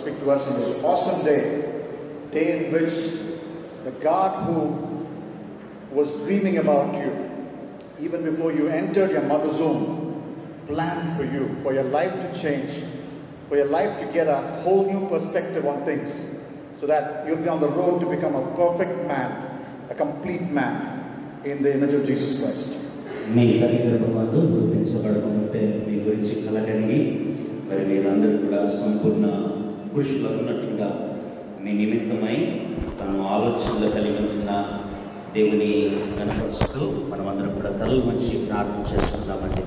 speak to us in this awesome day, day in which the God who was dreaming about you, even before you entered your mother's womb, planned for you, for your life to change, for your life to get a whole new perspective on things, so that you'll be on the road to become a perfect man, a complete man in the image of Jesus Christ. మీ తల్లిదండ్రులు రూపించబడకుంటే మీ గురించి కలగలిగి మరి మీరందరూ కూడా సంపూర్ణ పురుషులు ఉన్నట్లుగా మీ నిమిత్తమై తను ఆలోచనలు కలిగి ఉంటున్న దేవుని కనపరుస్తూ మనమందరం కూడా తల్లి మంచి ప్రార్థన చేసుకుందామండి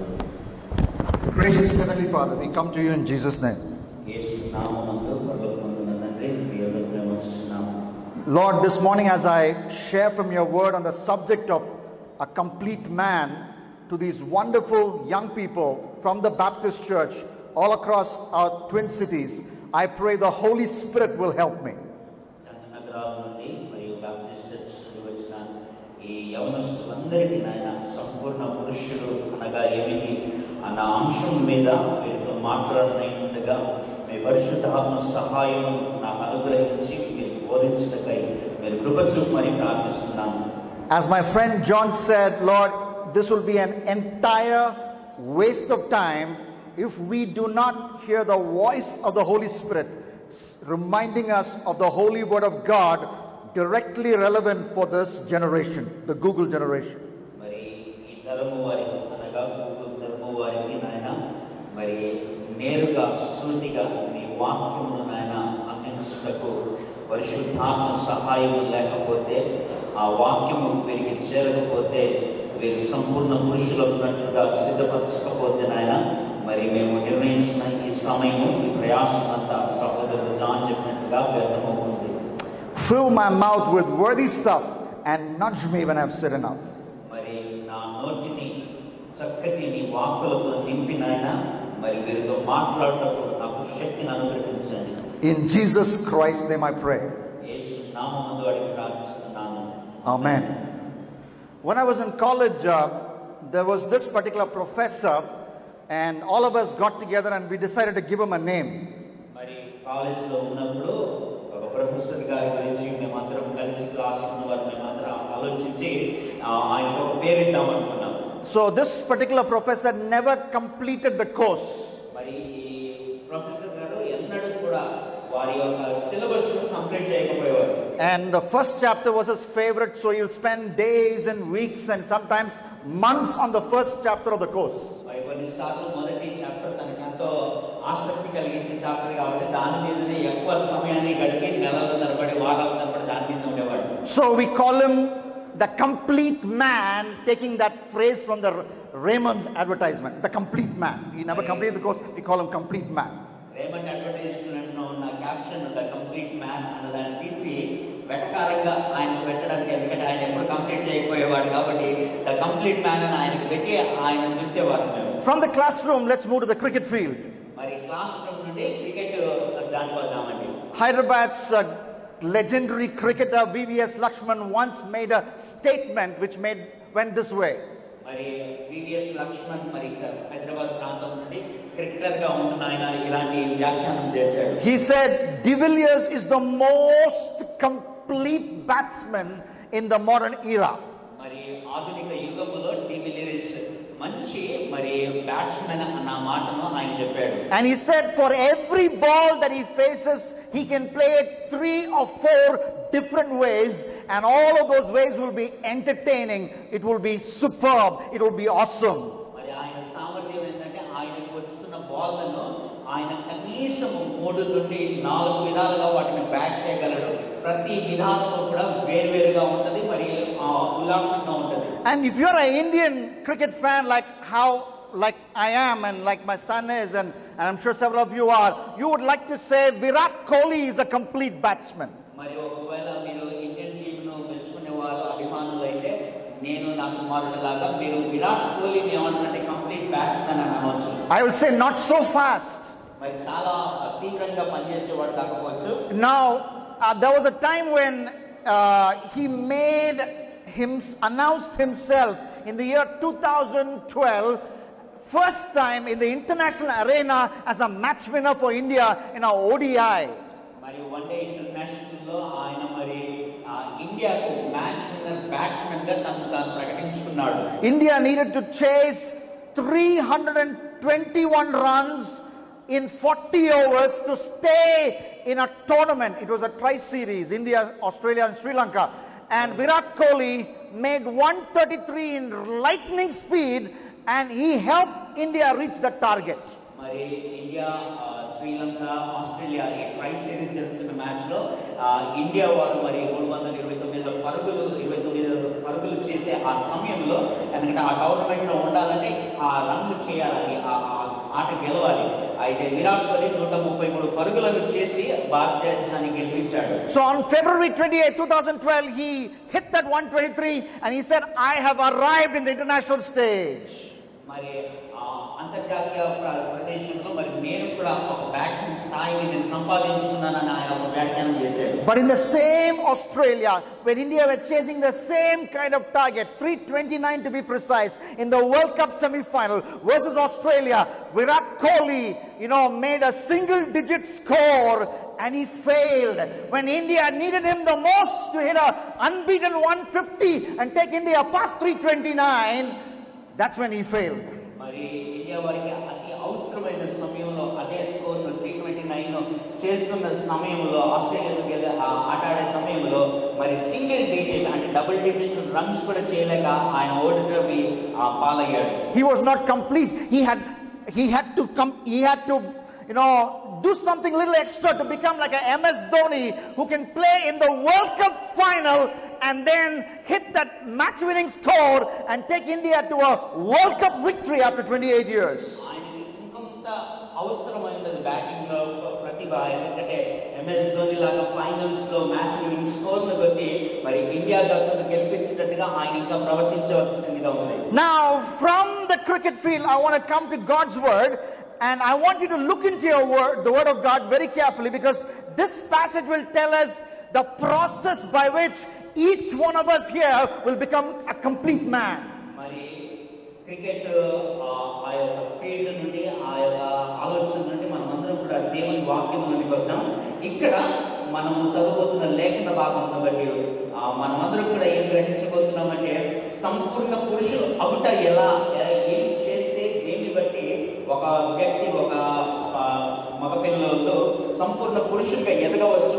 Gracious Heavenly Father, we come to you in Jesus' name. యేసు నామమునందు పరలోకమందున్న తండ్రి మీ యొక్క ప్రేమిస్తున్నాము Lord, this morning as I share from your word on the subject of a complete man to these wonderful young people from the Baptist church all across our twin cities, I pray the Holy Spirit will help me. నగరాల నుండి మరియు Baptist church నుండి వచ్చిన ఈ యవనస్తులందరికీ నాయన సంపూర్ణ పురుషుడు అనగా ఏమిటి అన్న అంశం మీద వీరితో మాట్లాడనైనట్టుగా మీ పరిశుద్ధాత్మ సహాయం నాకు అనుగ్రహించి మీరు బోధించటకై మీరు కృప చూపమని ప్రార్థిస్తున్నాను As my friend John said, Lord, this will be an entire waste of time if we do not hear the voice of the Holy Spirit s- reminding us of the holy word of God directly relevant for this generation, the Google generation. మరి ఈ తరము వారికి అనగా Google తరము వారికి నాయన మరి నేరుగా సూటిగా మీ వాక్యమును నాయన అందించుటకు పరిశుద్ధాత్మ సహాయం లేకపోతే ఆ వాక్యము వీరికి చేరకపోతే వీరు సంపూర్ణ పురుషులు ఉన్నట్టుగా సిద్ధపరచకపోతే నాయన మరి మేము నిర్ణయించిన ఈ సమయము ఈ ప్రయాసం అంతా సహోదరుడు జాన్ చెప్పినట్టుగా వ్యర్థమవుతుంది Fill my mouth with worthy stuff and nudge me when I've said enough. మరి నా నోటిని చక్కటి నీ వాక్కులతో నింపి నాయన మరి వీరితో మాట్లాడటకు నాకు శక్తిని అనుగ్రహించండి In Jesus Christ's name I pray. యేసు నామమందు అడిగి ప్రార్థిస్తున్నాను Amen. When I was in college, uh, there was this particular professor, and all of us got together and we decided to give him a name. మరి కాలేజీలో ఉన్నప్పుడు ఒక professor గారి గురించి మేమందరం కలిసి క్లాస్ ఉన్న వారు మేమందరం ఆలోచించి ఆ, ఆయనకు ఒక పేరు ఇద్దామనుకున్నాం So, this particular professor never completed the course. మరి ఈ ప్రొఫెసర్ గారు ఎన్నడూ కూడా వారి యొక్క syllabus complete చేయకపోయేవారు And the first chapter was his favorite, so he'll spend days and weeks and sometimes months on the first chapter of the course. మరి కొన్నిసార్లు మొదటి చాప్టర్ తనకి ఎంతో ఆసక్తి కలిగించే చాప్టర్ కాబట్టి దాని మీదనే ఎక్కువ సమయాన్ని గడిపి నెలల తరబడి వారాల తరబడి దాని మీద ఉండేవాడు So, we call him the complete man, taking that phrase from the Raymond's advertisement. The complete man. He never completed the course, we call him complete man. Raymond advertisement లో ఉన్న క్యాప్షన్ ద కంప్లీట్ మ్యాన్ అన్న దాన్ని తీసి వెటకారంగా ఆయన పెట్టడానికి ఎందుకంటే ఆయన ఎప్పుడు కంప్లీట్ చేయకపోయేవాడు కాబట్టి ద కంప్లీట్ మ్యాన్ అని ఆయనకు పెట్టి ఆయన పిలిచేవారు మేము From the classroom, let's move to the cricket field. మరి క్లాస్ రూమ్ నుండి క్రికెట్ దానికి వద్దామండి Hyderabad's uh, legendary cricketer VVS Lakshman once made a statement which made went this way. మరి వివిఎస్ లక్ష్మణ్ మరి హైదరాబాద్ ప్రాంతం నుండి క్రికెటర్ గా ఉంటున్న ఆయన ఇలాంటి వ్యాఖ్యానం చేశాడు He said, De Villiers is the most complete batsman in the modern era. మరి ఆధునిక యుగములో డివిలియర్స్ మంచి మరి బ్యాట్స్మెన్ అన్న మాటను ఆయన చెప్పాడు And he said, for every ball that he faces, he can play it three or four different ways, and all of those ways will be entertaining. It will be superb. It will be awesome. మరి ఆయన సామర్థ్యం ఏంటంటే ఆయనకు వస్తున్న బాల్లను ఆయన కనీసం మూడు నుండి నాలుగు విధాలుగా వాటిని బ్యాట్ చేయగలడు ప్రతి విధానంలో కూడా వేరువేరుగా ఉంటది మరి ఆ ఉల్లాసంగా ఉంటది And if you're an Indian cricket fan, like how like I am and like my son is, and, and I'm sure several of you are, you would like to say Virat Kohli is a complete batsman. మరి ఒకవేళ మీరు Indian team ను మెచ్చుకునే వారు అభిమానులు అయితే నేను నా కుమారుడిలాగా మీరు విరాట్ కోహ్లీని ఏమంటారంటే కంప్లీట్ బ్యాట్స్మెన్ అని అనవచ్చు I will say not so fast. మరి చాలా తీవ్రంగా పనిచేసేవాడు కాకపోవచ్చు Now, uh, there was a time when uh, he made him announced himself in the year 2012, first time in the international arena as a match winner for India in a ODI. మరి one day international లో ఆయన మరి ఆ, ఇండియాకు match winner batsmen గా తను తాను ప్రకటించుకున్నాడు India needed to chase 321 runs in 40 overs to stay in a tournament. It was a tri series India, Australia, and Sri Lanka. And Virat Kohli made 133 in lightning speed and he helped India reach the target. మరి India ఆ, Sri Lanka Australia ఈ try series జరుగుతున్న match లో ఆ, India వారు మరి మూడు వందల ఇరవై తొమ్మిది పరుగులు ఇరవై తొమ్మిది పరుగులు చేసే ఆ సమయంలో ఎందుకంటే ఆ టోర్నమెంట్ లో ఉండాలని ఆ రన్లు చేయాలని ఆ ఆ ఆట గెలవాలి అయితే విరాట్ కోహ్లీ నూట ముప్పై మూడు పరుగులను చేసి భారతదేశాన్ని గెలిపించాడు So on February 28, 2012, he hit that 123 and he said, I have arrived in the international stage. మరి ఆ అంతర్జాతీయ ప్ర- ప్రదేశంలో మరి నేను కూడా ఒక బ్యాట్స్మెన్ స్థాయిని నేను సంపాదించుకున్నానని ఆయన ఒక వ్యాఖ్యానం చేశాడు But in the same Australia, when India were chasing the same kind of target, 329 to be precise, in the World Cup semi-final versus Australia, Virat Kohli, you know, made a single digit score and he failed. When India needed him the most to hit a unbeaten 150 and take India past 329, that's when he failed. మరి India వారికి అతి అవసరమైన సమయంలో అదే score three twenty nine చేస్తున్న సమయంలో ఆస్ట్రేలియాతో గెలి ఆ ఆట ఆడే సమయంలో మరి సింగిల్ డిజిట్ అంటే డబుల్ డిజిట్ రన్స్ కూడా చేయలేక ఆయన ఓడిటమి పాలయ్యాడు He was not complete. He had he had to come he had to you know do something little extra to become like a MS Dhoni who can play in the World Cup final and then hit that match winning score and take India to a World Cup victory after 28 years. ఆయనకి ఇంకొంత అవసరమైనది batting లో ప్రతిభ ఎందుకంటే MS Dhoni లాగా finals లో match winning score ను కొట్టి మరి ఇండియా జట్టును గెలిపించినట్టుగా ఆయన ఇంకా ప్రవర్తించవలసిందిగా ఉంది Now, from the cricket field, I want to come to God's word. And I want you to look into your word, the word of God, very carefully because this passage will tell us the process by which each one of us here will become a complete man. మరి cricket ఆ యొక్క field నుండి ఆ యొక్క ఆలోచన నుండి మనం అందరం కూడా దేవుని వాక్యం నుండి వద్దాం ఇక్కడ మనం చదవబోతున్న లేఖన భాగంలో బట్టి ఆ, మనమందరం కూడా ఏం గ్రహించబోతున్నామంటే సంపూర్ణ పురుషుడు అవుట ఎలా ఏం చేస్తే దేన్ని బట్టి ఒక వ్యక్తి ఒక ఆ, మగపిల్లలతో సంపూర్ణ పురుషుడిగా ఎదగవచ్చు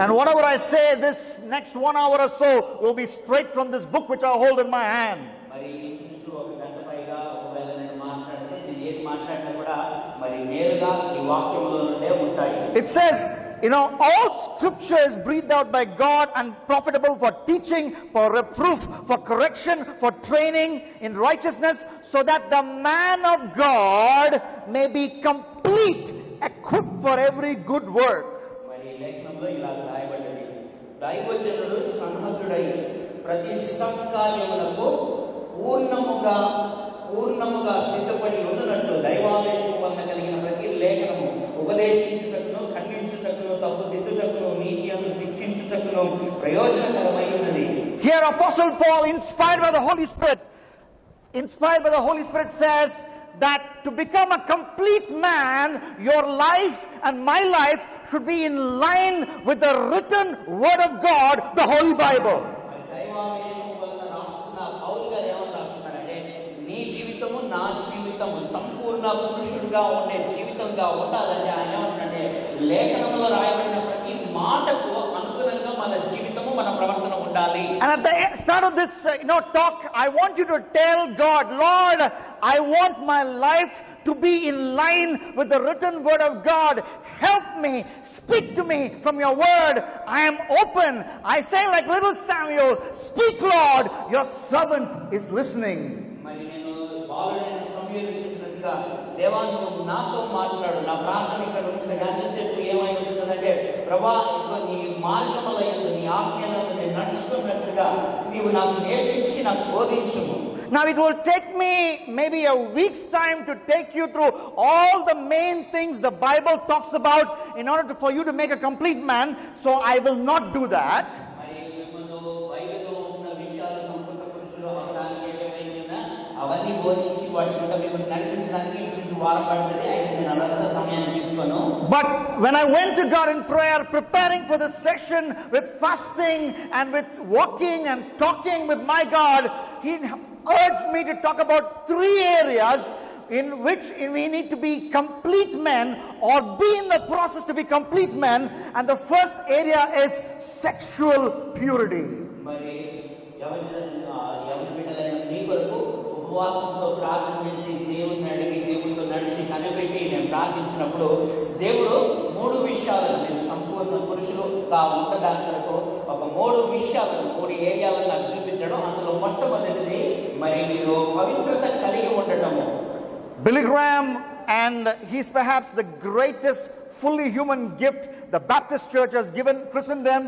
And whatever I say this next one hour or so will be straight from this book which I hold in my hand. It says, you know, all scripture is breathed out by God and profitable for teaching, for reproof, for correction, for training in righteousness, so that the man of God may be complete, equipped for every good work. మరి ఈ లేఖనంలో ఇలా రాయబడ్డది దైవజనుడు సన్నద్ధుడై ప్రతి సత్కార్యములకు పూర్ణముగా పూర్ణముగా సిద్ధపడి ఉండునట్లు దైవావేశం వలన కలిగిన ప్రతి లేఖనము ఉపదేశించుటకును Here, Apostle Paul, inspired by the Holy Spirit, inspired by the Holy Spirit, says that to become a complete man, your life and my life should be in line with the written Word of God, the Holy Bible. మరి దైవావేశం వలన రాస్తున్న పౌలు గారు ఏమని రాస్తున్నారంటే నీ జీవితము నా జీవితము సంపూర్ణ పురుషుడుగా ఉండే జీవితంగా ఉండాలంటే ఆయన ఏమంటారంటే లేఖనంలో రాయబడిన ప్రతి మాటకు అనుగుణంగా మన జీవితము మన ప్రవర్తన ఉండాలి And at the e- start of this, uh, you know, talk, I want you to tell God, Lord, I want my life to be in line with the written word of God. Help me, speak to me from your word. I am open. I say like little Samuel, speak, Lord, your servant is listening. మరి నేను బాలుడైన సమయంలో చెప్పినట్టుగా దేవా నువ్వు నాతో మాట్లాడు నా ప్రార్థన ఇక్కడ ఉంటుంది ఎంతసేపు ఏమై ఉంటుందంటే ప్రభా ఇదిగో నీ మార్గముల యందు నీ ఆజ్ఞలను నేను నడుస్తున్నట్టుగా నీవు నాకు నేర్పించి నాకు బోధించుము Now, it will take me maybe a week's time to take you through all the main things the Bible talks about in order to, for you to make a complete man, so I will not do that. మరి మిమ్మల్ని బైబిల్లో But when I went to God in prayer, preparing for this session with fasting and with walking and talking with my God, He urged me to talk about three areas in which we need to be complete men or be in the process to be complete men. And the first area is sexual purity. ప్రార్థించినప్పుడు దేవుడు మూడు విషయాలను నేను సంపూర్ణ పురుషులుగా ఉండడానికి కొరకు ఒక మూడు విషయాలను మూడు ఏరియాలను నాకు చూపించడం అందులో మొట్టమొదటిది మరి మీరు పవిత్రత కలిగి ఉండటము Billy Graham, and he's perhaps the greatest fully human gift the Baptist Church has given Christendom.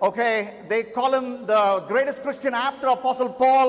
Okay, they call him the greatest Christian after Apostle Paul,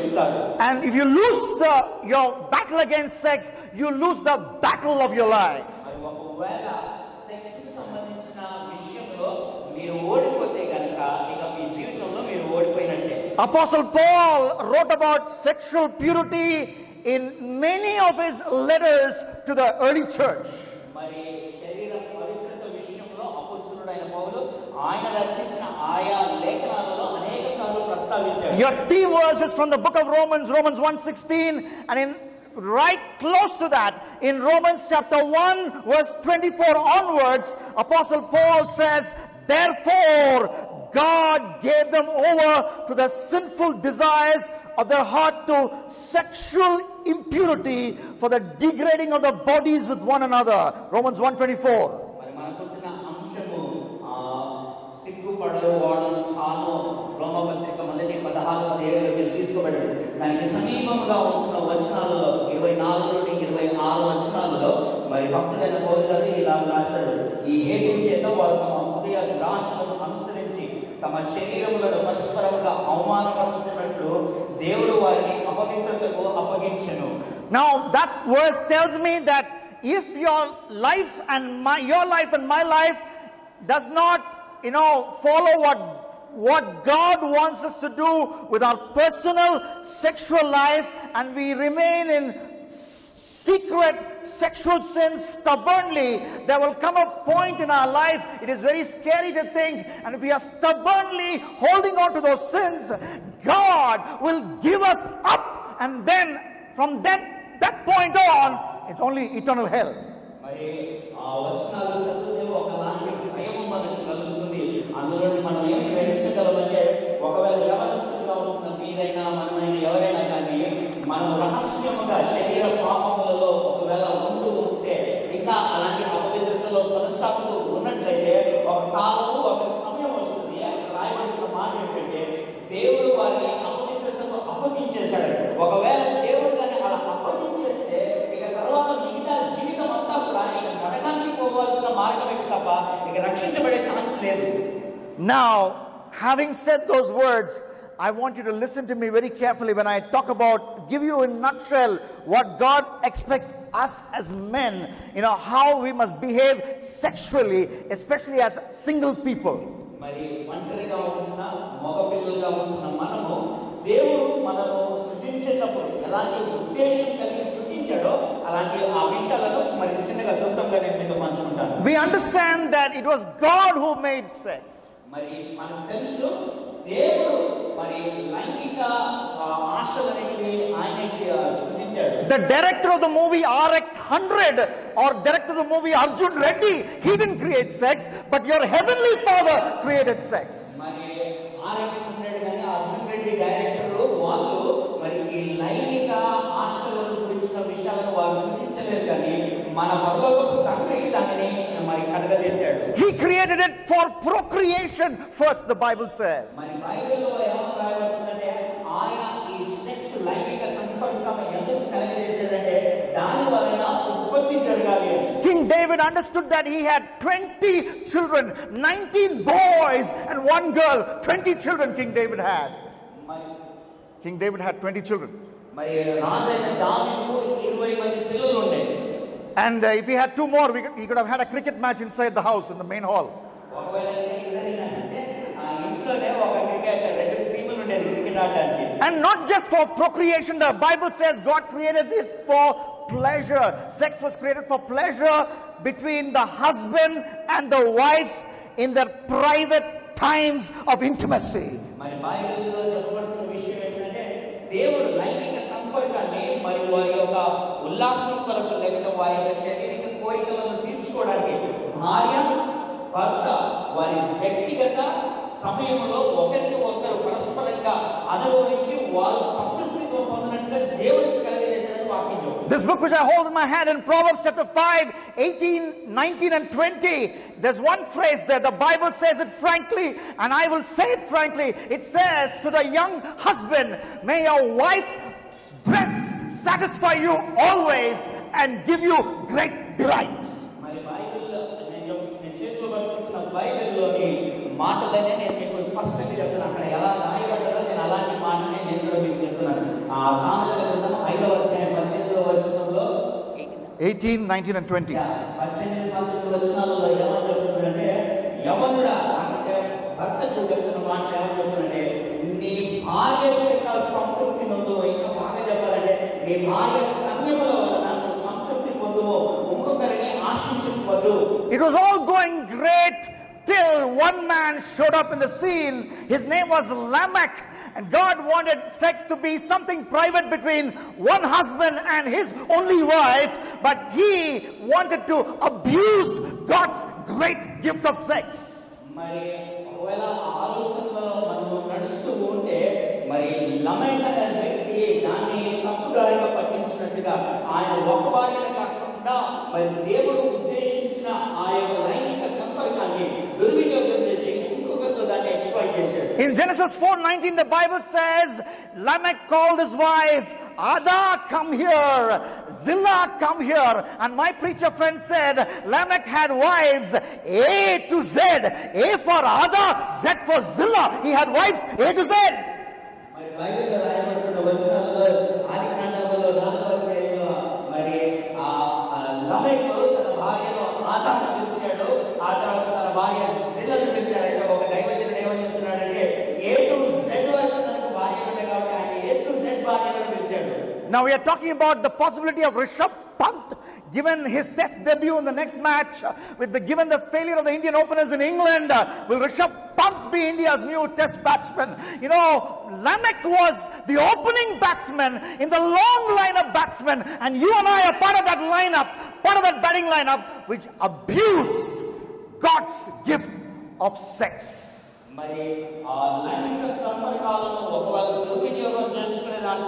And if you lose the, your battle against sex, you lose the battle of your life. మరి ఒకవేళ sex సంబంధించిన విషయంలో మీరు ఓడిపోతే కనుక ఇక మీ జీవితంలో మీరు ఓడిపోయినట్టే Apostle Paul wrote about sexual purity in many of his letters to the early church. మరి శరీర పవిత్రత విషయంలో అపస్తుడైన పౌలు ఆయన రచించిన ఆయా లేఖనాలలో your T verses is from the book of Romans, Romans 1.16. And in right close to that, in Romans chapter 1, verse 24 onwards, Apostle Paul says, Therefore, God gave them over to the sinful desires of their heart to sexual impurity for the degrading of the bodies with one another. Romans 1.24. సమీపంగా ఉంటున్న వచనాలలో ఇరవై నాలుగు నుండి ఇరవై ఆరు వచనాలలో మరి భక్తుడైన పౌరు గారు ఇలా రాశాడు ఈ హేతు చేత వారు తమ హృదయ రాశులను అనుసరించి తమ శరీరములను పరస్పరముగా అవమానపరుచుతున్నట్లు దేవుడు వారిని అపవిత్రతకు అప్పగించెను Now that verse tells me that if your life and my your life and my life does not, you know, follow what what God wants us to do with our personal sexual life and we remain in secret sexual sin stubbornly, there will come a point in our life, it is very scary to think, and if we are stubbornly holding on to those sins, God will give us up, and then from that, that point on, it's only eternal hell. మరి ఆ వచనాలు చదివితే ఒకలాంటి భయం మనకు కలుగుతుంది అందులో మనం ఏమి అంటే ఒకవేళ యవనస్తులుగా ఉంటున్న మీరైనా మనమైనా ఎవరైనా కానీ మనం రహస్యముగా శరీర పాపములలో ఒకవేళ ఉంటూ ఉంటే ఇంకా అలాంటి అపవిత్రతలో కొనసాగుతూ ఉన్నట్లయితే ఒక కాలము ఒక సమయం వస్తుంది. అక్కడ రాయబడిన మాట ఏంటంటే దేవుడు వారిని అపవిత్రతకు అప్పగించేశాడు. ఒకవేళ దేవుడు కానీ అలా అప్పగించేస్తే ఇక తర్వాత మిగతా జీవితం అంతా కూడా ఇక నరకానికి పోవాల్సిన మార్గమే తప్ప ఇక రక్షించబడే ఛాన్స్ లేదు. Now, having said those words, I want you to listen to me very carefully when I talk about, give you in nutshell what God expects us as men, you know, how we must behave sexually, especially as single people. మరి ఒంటరిగా ఉంటున్న మగ పిల్లలుగా ఉంటున్న మనము దేవుడు మనము సృజించేటప్పుడు ఎలాంటి ఉద్దేశం కలిగి సృజించాడో అలాంటి ఆ విషయాలను మరి చిన్నగా క్లుప్తంగా నేను మీతో పంచుకుంటాను We understand that it was God who made sex. మరి మనకు తెలుసు దేవుడు మరి లైంగిక ఆశలు అనేవి ఆయనకి సృష్టించాడు the director of the movie RX hundred or director of the movie Arjun Reddy he did create sex but your heavenly father created sex మరి ఆర్ఎక్స్ హండ్రెడ్ కానీ అర్జున్ రెడ్డి డైరెక్టర్ వాళ్ళు మరి ఈ లైంగిక ఆశల గురించిన విషయాలను వారు సృష్టించలేదు కానీ మన పర్వకు created it for procreation first, the Bible says. King David understood that he had 20 children, 19 boys and one girl. 20 children King David had. King David had 20 children. And uh, if he had two more, we could, he could have had a cricket match inside the house in the main hall. ఒకవేళ ఇద్దరినంటే ఆ ఇంట్లోనే ఒక cricket రెండు టీములు ఉండేది cricket ఆడడానికి And not just for procreation, the Bible says God created it for pleasure. Sex was created for pleasure between the husband and the wife in their private times of intimacy. మరి బైబిల్లో చెప్పబడుతున్న విషయం ఏంటంటే దేవుడు లైంగిక సంపర్కాన్ని మరి వారి యొక్క ఉల్లాసం కొరకు లేకపోతే వారి యొక్క శారీరక కోరికలను తీర్చుకోవడానికి భార్య భర్త వారి వ్యక్తిగత సమయంలో ఒకరికి ఒకరు పరస్పరంగా అనుభవించి వారు సంతృప్తితో పొందినట్టుగా దేవుడికి కలిగజేసిన వాక్యం చెబుతుంది. This book which I hold in my hand in Proverbs chapter 5, 18, 19, and 20, there's one phrase there. The Bible says it frankly, and I will say it frankly. It says to the young husband, May your wife's breasts satisfy you always and give you great delight. మాటలనే నేను మీకు స్పష్టంగా చెప్తున్నాను అక్కడ ఎలా రాయబడ్డదో నేను అలాంటి మాటనే నేను కూడా మీకు చెప్తున్నాను ఆ సామెతల గ్రంథం ఐదవ అధ్యాయం పద్దెనిమిదవ వచనంలో 18, 19, and 20. పద్దెనిమిది పంతొమ్మిది వచనాలలో ఏమని చెప్తుందంటే యవనుడా అంటే భర్తకు చెప్తున్న మాట ఏమని చెప్తుందంటే నీ భార్య చేత సంతృప్తి పొందువు ఇంకా బాగా చెప్పాలంటే నీ భార్య It was all going great till one man showed up in the scene. His name was Lamech. And God wanted sex to be something private between one husband and his only wife, but he wanted to abuse God's great gift of sex. మరి ఒకవేళ ఆ ఆలోచనలో మనం నడుస్తూ ఉంటే మరి లమైన్ అనే వ్యక్తి దాన్ని తప్పుదారిగా పట్టించినట్టుగా ఆయన ఒక భార్యను కాకుండా మరి దేవుడు In Genesis 4:19, the Bible says, Lamech called his wife, Ada, come here, Zillah, come here. And my preacher friend said, Lamech had wives A to Z, A for Ada, Z for Zillah. He had wives A to Z. Now we are talking about the possibility of Rishabh Pant given his test debut in the next match uh, with the given the failure of the Indian openers in England uh, will Rishabh Pant be India's new test batsman? You know Lamech was the opening batsman in the long line of batsmen and you and I are part of that lineup part of that batting lineup which abused God's gift of sex. మరి ఆ లైంగిక సంపర్కాలను ఒకవేళ దుర్వినియోగం చేసుకునే దాని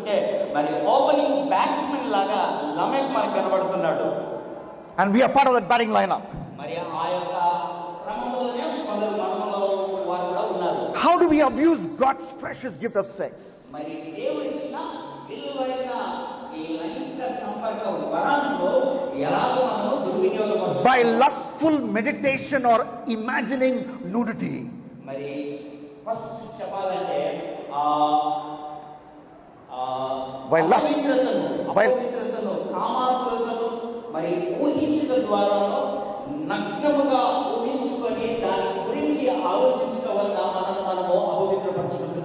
చూస్తుంటే మరి opening batsmen లాగా లమెక్ మనకు కనబడుతున్నాడు. And we are part of the batting lineup మరి ఆ యొక్క క్రమంలోనే కొందరు మనలో వారు కూడా ఉన్నారు. How do we abuse God's precious gift of sex మరి దేవుడు ఇచ్చిన విలువైన ఈ లైంగిక సంపర్క వరాలలో ఎలాగో మనం దుర్వినియోగం by lustful meditation or imagining nudity మరి ఫస్ట్ చెప్పాలంటే ఆ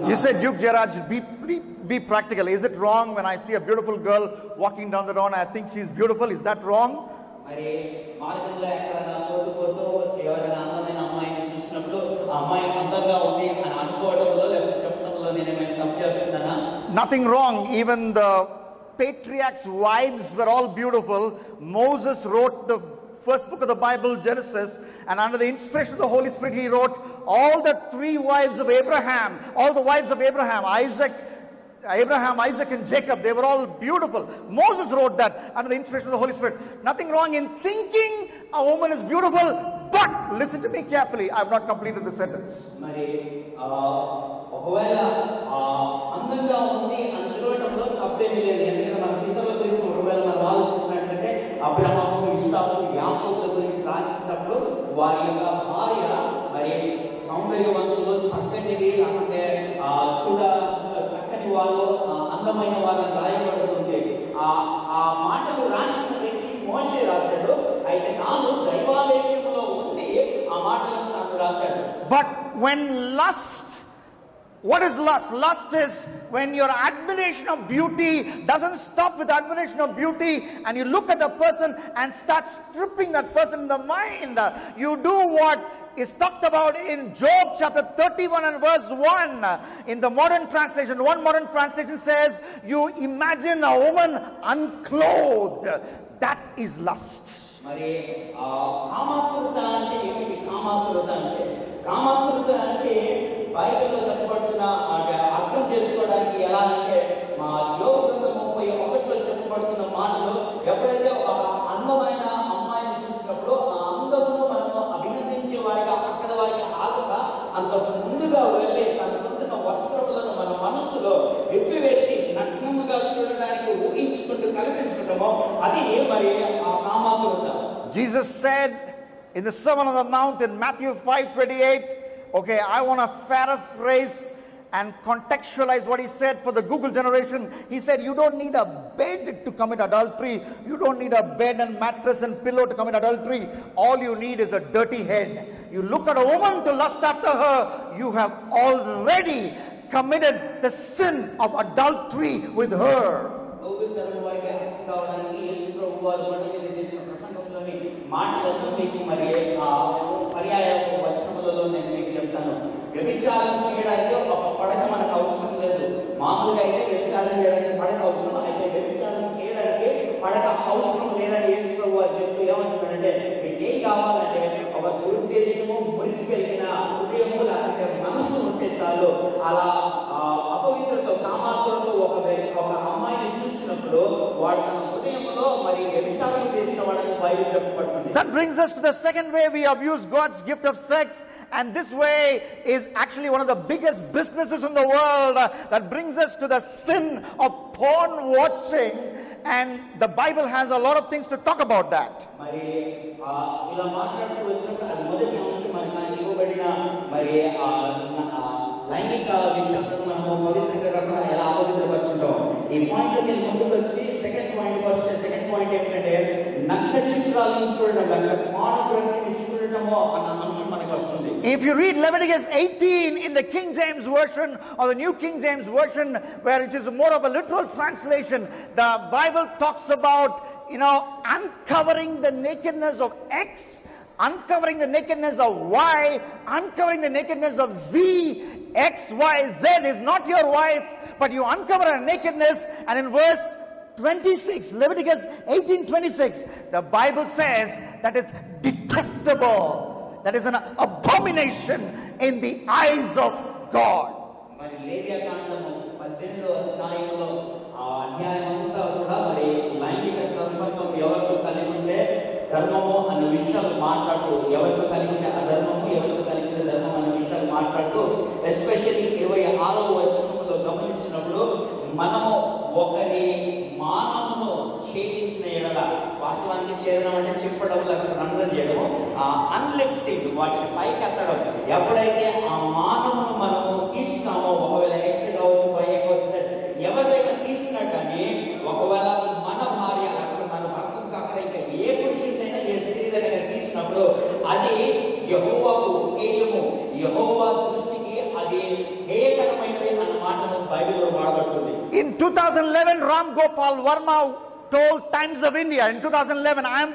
you said, Duke Jeyaraj, be, be, practical. Is it wrong when I see a beautiful girl walking down the road and I think she's beautiful? Is that wrong? Nothing wrong. Even the patriarchs' wives were all beautiful. Moses wrote the first book of the Bible, Genesis, and under the inspiration of the Holy Spirit, he wrote all the three wives of Abraham, all the wives of Abraham, Isaac, Abraham, Isaac, and Jacob, they were all beautiful. Moses wrote that under the inspiration of the Holy Spirit. Nothing wrong in thinking a woman is beautiful, but listen to me carefully. I have not completed the sentence. మరి ఒకవేళ అందంగా ఉంది అని చూడటంలో తప్పేమీ లేదు ఎందుకంటే మన పితరుల గురించి ఒకవేళ మనం ఆలోచించినట్లయితే అబ్రహాము ఇస్సాకు యాకోబుల గురించి రాసినప్పుడు వారి యొక్క భార్య మరి సౌందర్యవంతులు చక్కనిది అంటే ఆ, చూడ చక్కని వారు అందమైన వారు రాయబడుతుంది ఆ ఆ మాటలు రాసిన వ్యక్తి మోసే రాశాడు అయితే తాను దైవావేశంలో But when lust, what is lust? Lust is when your admiration of beauty doesn't stop with admiration of beauty and you look at the person and start stripping that person in the mind. You do what is talked about in Job chapter 31 and verse 1. In the modern translation, one modern translation says, You imagine a woman unclothed. That is lust. మరి ఆ కామాతురత అంటే ఏమిటి కామాతురత అంటే కామాతురత అంటే బైబిల్లో చెప్పబడుతున్న అంటే అర్థం చేసుకోవడానికి ఎలా అంటే మా యోగ గ్రంథం ముప్పై ఒకటిలో చెప్పబడుతున్న మాటలు ఎప్పుడైతే ఒక అందమైన అమ్మాయిని చూసినప్పుడు ఆ అందమును మనము అభినందించే వారిగా అక్కడ వారికి ఆగక అంత ముందుగా వెళ్ళి తన ముందున్న వస్త్రములను మన మనస్సులో విప్పివేసి నగ్నముగా చూడడానికి ఊహించుకుంటూ కల్పించుకుంటామో అది మరి ఆ కామాతురత Jesus said in the Sermon on the Mount in Matthew 5:28, okay, I want to paraphrase and contextualize what he said for the Google generation. He said, You don't need a bed to commit adultery. You don't need a bed and mattress and pillow to commit adultery. All you need is a dirty head. You look at a woman to lust after her, you have already committed the sin of adultery with her. మాటలను మీకు మరి ఆ పర్యాయ వచనములలో నేను మీకు చెప్తాను. వ్యభిచారం చేయడానికి ఒక పడక మనకు అవసరం లేదు. మామూలుగా అయితే వ్యభిచారం చేయడానికి పడక అవసరం అయితే వ్యభిచారం చేయడానికి పడక అవసరం లేదని యేసు ప్రభు వారు చెప్తూ ఏమంటున్నాడంటే మీకు ఏం కావాలంటే ఒక దురుద్దేశము మురికి కలిగిన హృదయము లేకపోతే మనసు ఉంటే చాలు. అలా అపవిత్రతో కామాతులతో ఒక ఒక అమ్మాయిని చూసినప్పుడు వాడు తన హృదయంలో మరి That brings us to the second way we abuse God's gift of sex. And this way is actually one of the biggest businesses in the world uh, that brings us to the sin of porn watching. And the Bible has a lot of things to talk about that. మరి ఆ, ఇలా మాట్లాడుతూ వచ్చినప్పుడు అది మొదటి అంశం మరి నాకు ఇవ్వబడిన మరి ఆ, న- ఆ, లైంగిక విషయంలో మనము పవిత్రంగా కాకుండా ఎలా అపవిత్రపరుచుంటాం ఈ పాయింట్ నేను ముందుకు వచ్చి second point first second point ఏంటంటే if you read Leviticus 18 in the King James Version or the New King James Version, where it is more of a literal translation, the Bible talks about, you know, uncovering the nakedness of X, uncovering the nakedness of Y, uncovering the nakedness of Z. X, Y, Z is not your wife, but you uncover her nakedness, and in verse 26, Leviticus 18 26, the Bible says that is detestable, that is an abomination in the eyes of God. ధర్మము అనే విషయాలు మాట్లాడుతూ ఎవరికి కలిగిన అధర్మము ఎవరికి కలిగిన ధర్మం అనే విషయాలు మాట్లాడుతూ ఎస్పెషల్లీ ఇరవై ఆరో వచనంలో గమనించినప్పుడు మనము ఒకరి ఛేదించిన వాస్తవానికి ఛేదనం అంటే చెప్పడం లేకపోతే రంధ్రం చేయడం అన్లిఫ్టింగ్ వాటిని పైకి ఎత్తడం. ఎప్పుడైతే ఆ మానవును మనము తీస్తామో ఒకవేళ ఎక్స్ కావచ్చు వై కావచ్చు ఎవరైనా తీసినా కానీ ఒకవేళ మన భార్య అక్కడ మన భర్తకు కాకుండా ఇంకా ఏ పురుషుడినైనా ఏ స్త్రీదైనా తీసినప్పుడు అది యహోవాకు హేయము యహోవా దృష్టికి అది హేయకరమైనది అన్న మాటను బైబిల్లో వాడబడుతుంది. In 2011, Ram Gopal Verma told Times of India in 2011, I am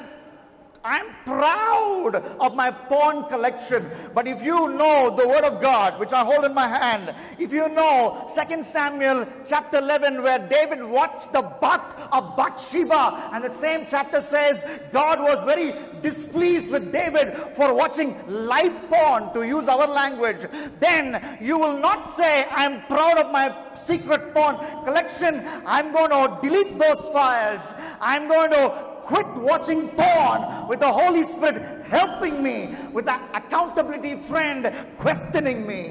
I'm proud of my porn collection. But if you know the word of God, which I hold in my hand, if you know 2 Samuel chapter 11, where David watched the butt of Bathsheba, and the same chapter says God was very displeased with David for watching live porn, to use our language, then you will not say, I'm proud of my secret porn collection. I'm going to delete those files. I'm going to quit watching porn with the Holy Spirit helping me, with the accountability friend questioning me.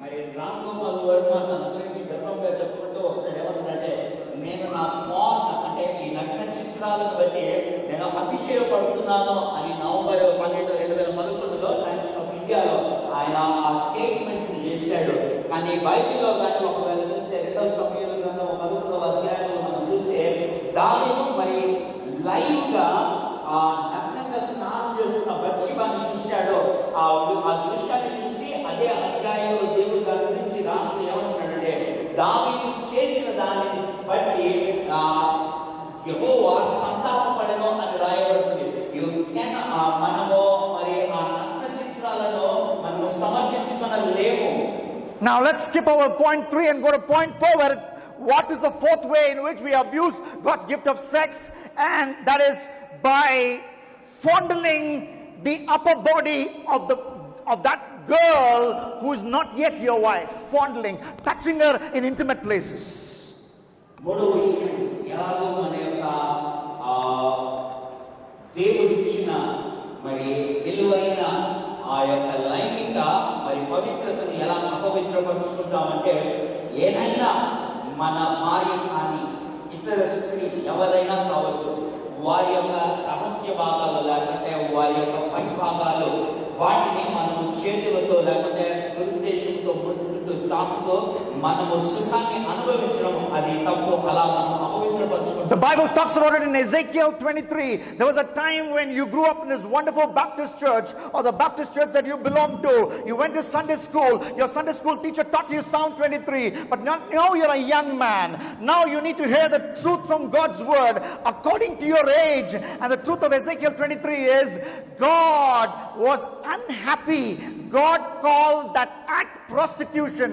మరి రామ్ గోపాల్ వర్మ తన గురించి గర్వంగా చెప్పుకుంటూ ఒకసారి ఏమంటాడంటే నేను నా pan అంటే ఈ నగ్న చిత్రాలను బట్టి నేను అతిశయపడుతున్నాను అని నవంబర్ పన్నెండు రెండు వేల పదకొండులో టైమ్స్ ఆఫ్ ఇండియాలో ఆయన ఆ స్టేట్మెంట్ చేశాడు కానీ బైబిల్లో కానీ ఒకవేళ చూస్తే రెండవ సమయంలో గ్రంథం పదకొండవ అధ్యాయంలో మనం చూస్తే దానిలో మరి లైవ్గా skip over point three and go to point four, where it- what is the fourth way in which we abuse God's gift of sex? And that is by fondling the upper body of the of that girl who is not yet your wife, fondling, touching her in intimate places. మూడో విషయం ఎలాగో మన యొక్క ఆ, దేవుడిచ్చిన మరి విలువైన ఆ యొక్క లైంగిక మరి పవిత్రతను ఎలా అపవిత్రపరుచుకుంటామంటే ఏదైనా మన భార్య కానీ ఇతర స్త్రీ ఎవరైనా కావచ్చు వారి యొక్క రహస్య భాగాలు లేకుంటే వారి యొక్క పై భాగాలు వాటిని మనం చేతులతో లేకుంటే దురుద్దేశంతో ముట్టుతో తాకుతో మనము సుఖాన్ని అనుభవించడం అది తప్పు అలా మనం అపవిత్రపరుచుకుంటాం The Bible talks about it in Ezekiel 23. There was a time when you grew up in this wonderful Baptist church or the Baptist church that you belong to. You went to Sunday school. Your Sunday school teacher taught you Psalm 23. But now, now you're a young man. Now you need to hear the truth from God's word according to your age. And the truth of Ezekiel 23 is God was unhappy. God called that act prostitution.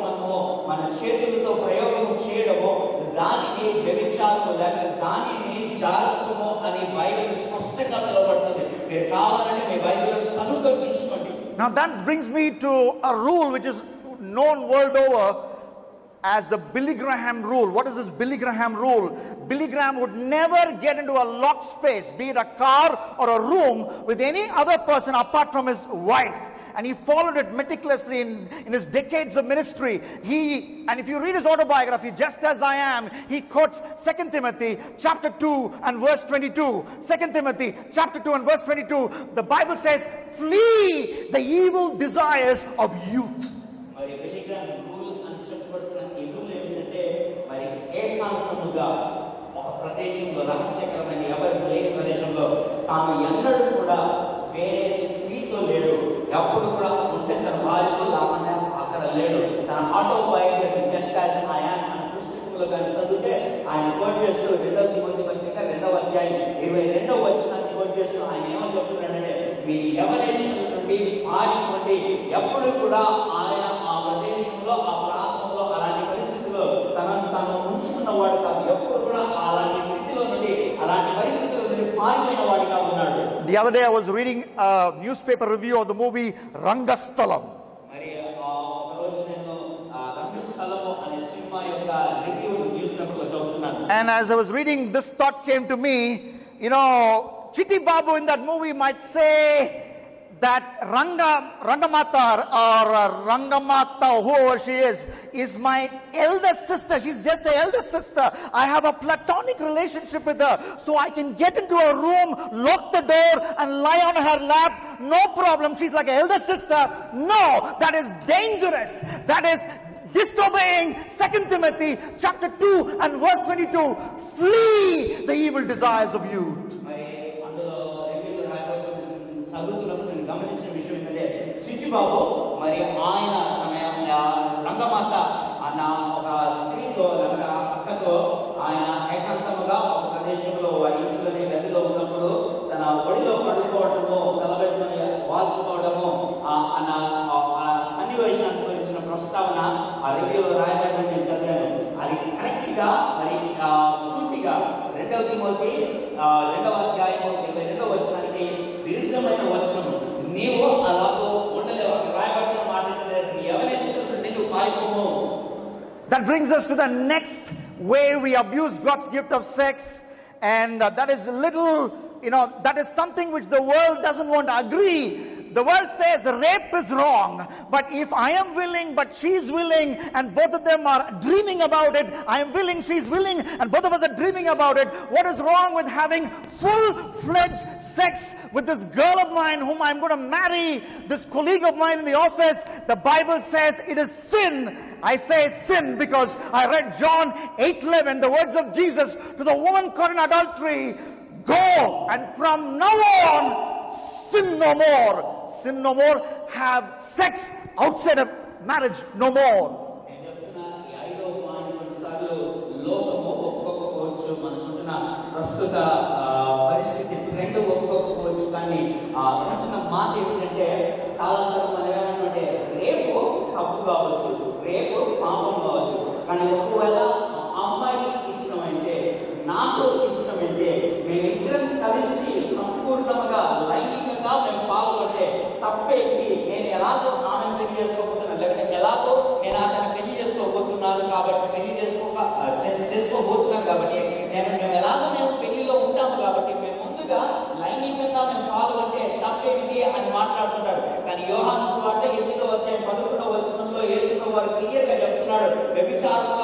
మన చేతులతో ప్రయోగం చేయడము దానిని వ్యభిచారము లేక దానిని జాగ్రత్తము అని Bible స్పష్టంగా పిలువబడుతుంది మీరు కావాలని మీ బైబిల్ చదువుతో చూసుకోండి Now that brings me to a rule which is known world over as the Billy Graham rule. What is this Billy Graham rule? Billy Graham would never get into a locked space, be it a car or a room, with any other person apart from his wife. And he followed it meticulously in, in his decades of ministry. He, and if you read his autobiography, just as I am, he quotes 2 Timothy chapter 2 and verse 22. 2 Timothy chapter 2 and verse 22. The Bible says, flee the evil desires of youth. మరి వెలిగ్రామ్ rule అని చెప్పబడుతున్న ఈ rule ఏంటంటే మరి ఏకాంతముగా ఒక ప్రదేశంలో రహస్యకరమైన ఎవరు లేని ప్రదేశంలో తాను ఎన్నడూ కూడా వేరే స్త్రీతో లేడు ఎప్పుడు కూడా ఉంటే తన భార్యతో లేకుండా అక్కడ లేడు. తన ఆటోబయోగ్రఫీ జస్ట్ యాజ్ ఆయన పుస్తకంలో కానీ చదివితే ఆయన కోట్ చేస్తూ రెండవ తిమోతి పత్రిక రెండవ అధ్యాయం ఇరవై రెండవ వచ్చినాన్ని కోట్ చేస్తూ ఆయన ఏమని చెప్తున్నాడంటే మీ ఎవరైనా నుండి పారిపోండి ఎప్పుడు కూడా ఆయన The other day I was reading a newspaper review of the movie Rangasthalam. And as I was reading, this thought came to me, you know, Chitti Babu in that movie might say, that Ranga, Rangamata or uh, Rangamata, whoever she is, is my elder sister. She's just the elder sister. I have a platonic relationship with her. So I can get into her room, lock the door, and lie on her lap. No problem. She's like an elder sister. No, that is dangerous. That is disobeying 2 Timothy chapter 2 and verse 22. Flee the evil desires of youth. సిద్ధిబాబు మరి ఆయన That brings us to the next way we abuse God's gift of sex, and uh, that is little, you know, that is something which the world doesn't want to agree. The world says rape is wrong, but if I am willing, but she's willing, and both of them are dreaming about it, I am willing, she's willing, and both of us are dreaming about it. What is wrong with having full fledged sex with this girl of mine whom I'm going to marry, this colleague of mine in the office? The Bible says it is sin. I say sin because I read John 8:11, the words of Jesus to the woman caught in adultery. Go and from now on, sin no more. Sin no more. Have sex outside of marriage no more. ప్రస్తుత పరిస్థితి trend ఒప్పుకోకపోవచ్చు కానీ ఆ అంటున్న మాట ఏమిటంటే చాలాసార్లు మనం రేపు తప్పు కావచ్చు రేపు పాపం కావచ్చు కానీ ఒకవేళ అమ్మాయికి ఇష్టమైతే నాకు ఇష్టమైతే మేమిద్దరం కలిసి సంపూర్ణంగా లైంగికంగా మేము పాల్గొంటే తప్పేంటి నేను ఎలాగో ఆమె పెళ్ళి చేసుకోబోతున్నాను. లేకపోతే ఎలాగో నేను ఆమెను పెళ్ళి చేసుకోబోతున్నాను కాబట్టి పెళ్ళి చేసుకోక చేసుకోబోతున్నాను కాబట్టి నేను మేము ఎలాగో మేము పెళ్ళిలో ఉంటాము కాబట్టి మేము ముందుగా లైంగికంగా మేము పాల్గొంటే తప్పేంటి అని మాట్లాడుతున్నాడు. కానీ యోహాను సువార్త ఎనిమిదో అధ్యాయం పదకొండవ వచనంలో వేసుకున్న వారు క్లియర్గా చెప్తున్నాడు. వ్యభిచారంలో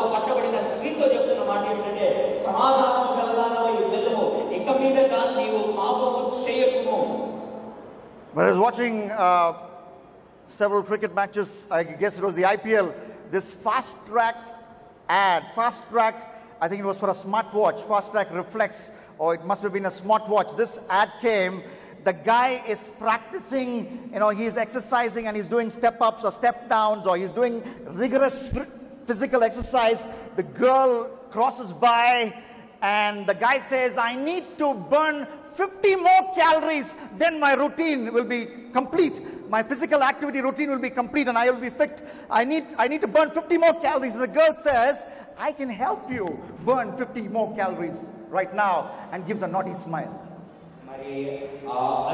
When I was watching uh, several cricket matches, I guess it was the IPL, this fast track ad, Fastrack, I think it was for a smartwatch, Fastrack reflex, or it must have been a smartwatch. This ad came. The guy is practicing, you know, he's exercising and he's doing step ups or step downs or he's doing rigorous physical exercise. The girl crosses by and the guy says, I need to burn 50 more calories, then my routine will be complete. My physical activity routine will be complete and I will be fit. I need, I need to burn 50 more calories. And the girl says, I can help you burn 50 more calories right now and gives a naughty smile. మరి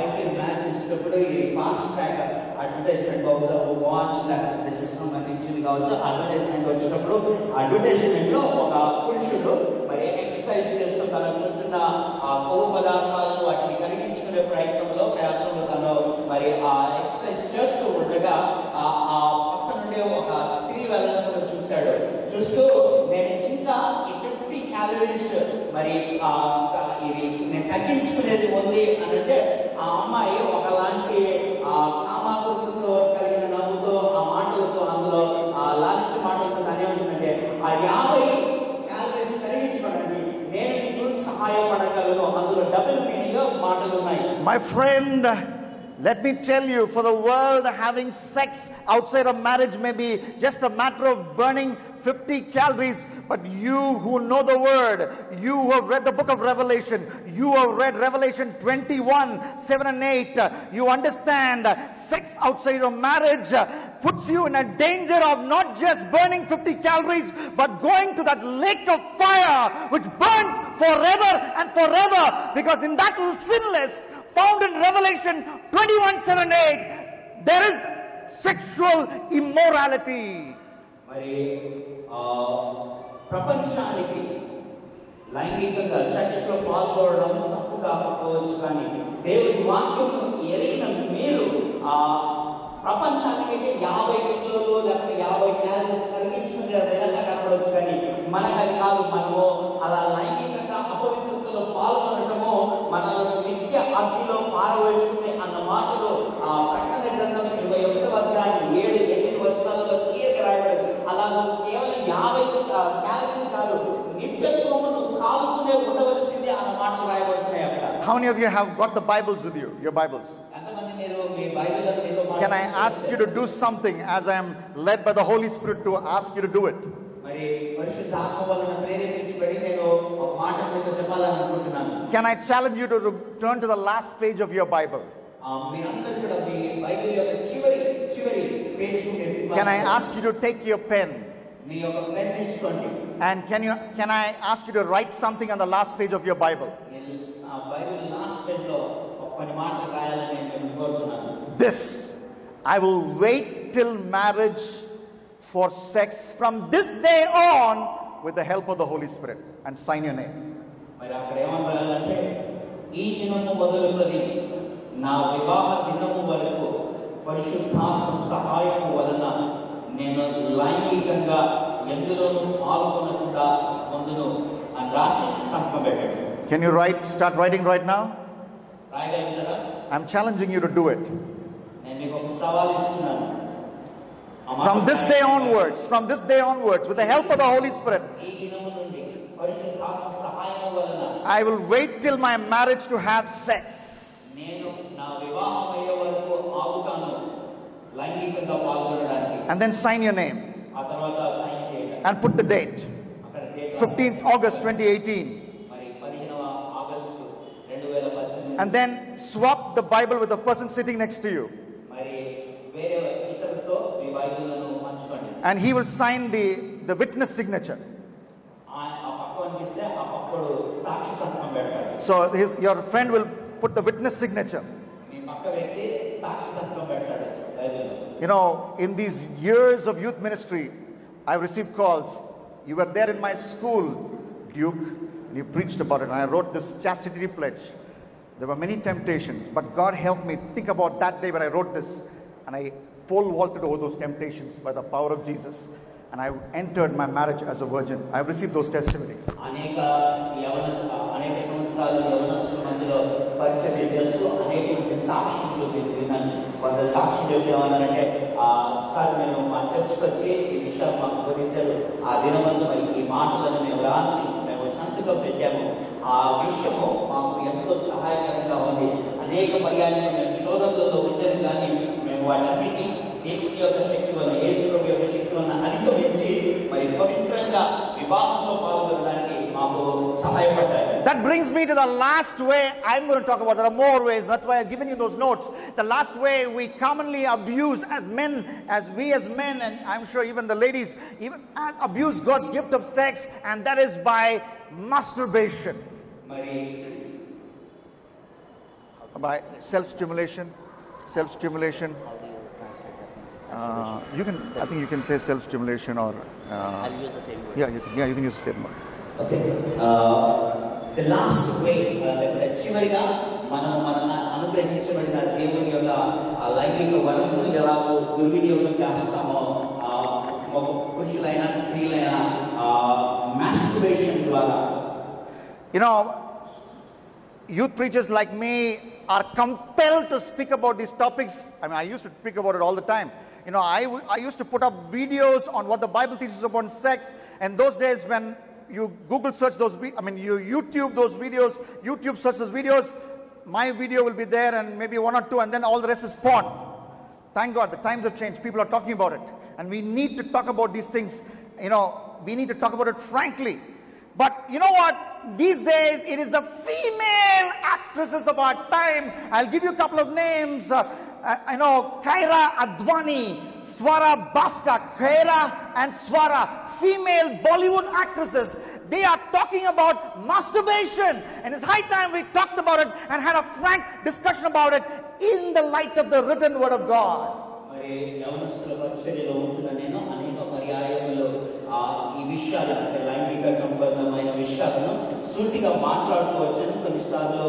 IPL match చూసినప్పుడు ఈ fast track advertisement బహుశా watch dress సంబంధించింది కావచ్చు advertisement వచ్చినప్పుడు advertisement లో ఒక పురుషుడు మరి ఎక్సర్సైజ్ చేస్తూ తన ఆ కొవ్వు పదార్థాలను వాటిని కరిగించుకునే ప్రయత్నంలో ప్రయాసంలో తను మరి ఆ ఎక్సర్సైజ్ చేస్తూ ఉండగా ఆ ఆ పక్క నుండి ఒక స్త్రీ వెళ్ళడం చూశాడు. చూస్తూ నేను ఇంకా ఫిఫ్టీ క్యాలరీస్ మరి ఆ, ఇది నేను తగ్గించుకునేది ఉంది అని అంటే ఆ అమ్మాయి ఒకలాంటి My friend, let me tell you, for the world, having sex outside of marriage may be just a matter of burning 50 calories. But you who know the word, you who have read the book of Revelation, you have read Revelation 21, 7 and 8, uh, you understand sex outside of marriage puts you in a danger of not just burning 50 calories, but going to that lake of fire which burns forever and forever. Because in that sin list, found in Revelation 21 7 8, there is sexual immorality. మరి ప్రపంచానికి లైంగికంగా సెక్స్లో పాల్గొనడం తప్పు కాకపోవచ్చు కానీ దేవుడి వాక్యము ఎరిగిన మీరు ఆ ప్రపంచానికి యాభై కిలోలు లేకపోతే యాభై క్యాలరీస్ కరిగించుకునే విధంగా కనపడవచ్చు కానీ మనకు అది కాదు మనము అలా లైంగికంగా అపవిత్రతలో పాల్గొన How many of you have got the Bibles with you? Your Bibles? Can I ask you to do something as I am led by the Holy Spirit to ask you to do it? Can I challenge you to turn to the last page of your Bible? Can I ask you to take your pen? And can you can I ask you to write something on the last page of your Bible? నా Bible లాస్ట్లో ఒక పని మాటలు రాయాలని నేను కోరుతున్నాను. This I will wait till marriage for sex from this day on with the help of the Holy Spirit and sign your name మరి అక్కడ ఏమని రాయాలంటే ఈ దినము మొదలుకొని నా వివాహ దినము వరకు పరిశుద్ధాత్మ సహాయం వలన నేను లైంగికంగా ఎందులోనూ పాల్గొనకుండా ముందును అని రాసి సంపబెట్టాడు Can you write, start writing right now? I'm challenging you to do it. From this day onwards, from this day onwards, with the help of the Holy Spirit, I will wait till my marriage to have sex. And then sign your name. And put the date 15th August 2018. and then swap the Bible with the person sitting next to you. And he will sign the, the witness signature. So his, your friend will put the witness signature. You know, in these years of youth ministry, I've received calls. You were there in my school, Duke. You preached about it, and I wrote this chastity pledge. There were many temptations, but God helped me think about that day when I wrote this. And I pole vaulted over those temptations by the power of Jesus. And I entered my marriage as a virgin. I've received those testimonies. అనేక యవన అనేక సంవత్సరాలు యవనస్తుల మధ్యలో పరిచయం చేస్తూ అనేక మంది సాక్షులు నేను విన్నాను కొంత సాక్షి చెప్తామన్నారంటే ఆ సార్ మేము మా చర్చ్కి వచ్చి ఈ విషయాలు మాకు బోధించారు ఆ దినమందు మరి ఈ మాటలను మేము రాసి మేము సంతకం పెట్టాము ఆ విషయము మాకు ఎంతో సహాయకరంగా ఉంది అనేక పర్యాయాలు మేము శోధనలలో ఉండేది కానీ మేము వాటన్నిటినీ దేవుని యొక్క శక్తి వల్ల యేసు ప్రభు యొక్క శక్తి వల్ల అధిగమించి మరి పవిత్రంగా వివాహంలో పాల్గొనడానికి మాకు సహాయపడ్డాయి That brings me to the last way I'm going to talk about. There are more ways. That's why I've given you those notes. The last way we commonly abuse as men, as we as men, and I'm sure even the ladies, even uh, abuse God's gift of sex, and that is by masturbation, మరి by self-stimulation, self-stimulation. Uh, you can, I think you can say self-stimulation or. Uh, I'll use the same word. yeah, you can, yeah, you can use the same word. Okay the last వే లేకపోతే చివరిగా మనం మన అనుగ్రహించబడిన దేవుని యొక్క ఆ లైంగిక వరమును ఎలాగో దుర్వినియోగం చేస్తామో ఆ, ఒక పురుషులైన స్త్రీలైన You know, youth preachers like me are compelled to speak about these topics. I mean, I used to speak about it all the time. You know, I, I used to put up videos on what the Bible teaches about sex. And those days when you Google search those, I mean, you YouTube those videos, YouTube search those videos, my video will be there and maybe one or two, and then all the rest is porn. Thank God, the times have changed. People are talking about it. And we need to talk about these things. You know, we need to talk about it frankly. But you know what? These days, it is the female actresses of our time. I'll give you a couple of names. Uh, I know Kiara Advani, Swara Bhaskar, Kaira and Swara, female Bollywood actresses. They are talking about masturbation. And it's high time we talked about it and had a frank discussion about it in the light of the written word of God. యవనస్తుల పరిచర్యలో ఉంటున్న అనేక పర్యాయంలో ఈ విషయాలు అంటే లైంగిక విషయాలను సూటిగా మాట్లాడుతూ వచ్చాను కొన్నిసార్లు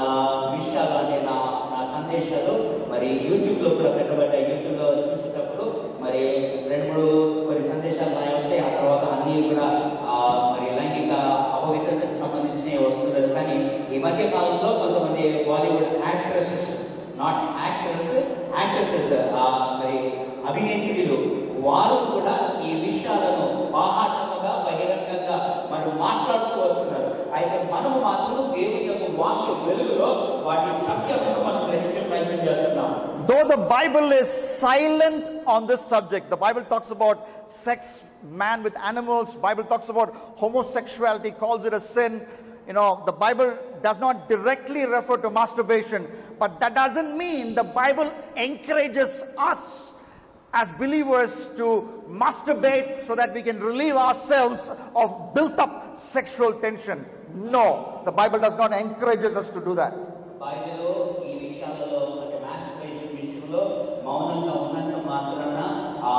నా విషయాలు అంటే నా నా సందేశాలు మరి యూట్యూబ్లో కూడా పెట్టబడ్డ యూట్యూబ్లో చూసేటప్పుడు మరి రెండు మూడు కొన్ని సందేశాలు నా వస్తాయి. ఆ తర్వాత అన్నీ కూడా మరి లైంగిక అపవిత్రతకు సంబంధించినవి వస్తుండొచ్చు కానీ ఈ మధ్య కాలంలో కొంతమంది Bollywood actresses not actors actresses మరి అభినేత్రులు వారు కూడా ఈ విషయాలను బాహాటంగా మాట్లాడుతూ వస్తున్నారు అయితే మనము మాత్రం దేవుని యొక్క వాక్య వెలుగులో వాటి సత్యమును మనం గ్రహించే ప్రయత్నం చేస్తున్నాం Though the Bible is silent on this subject, the Bible talks about sex, man with animals, Bible talks about homosexuality, calls it a sin. You know, the Bible does not directly refer to masturbation, but that doesn't mean the Bible encourages us as believers to masturbate so that we can relieve ourselves of built up sexual tension. No, the Bible does not encourage us to do that. బైబిల్లో ఈ విషయాలలో అంటే masturbation విషయంలో మౌనంగా ఉన్నంత మాత్రాన ఆ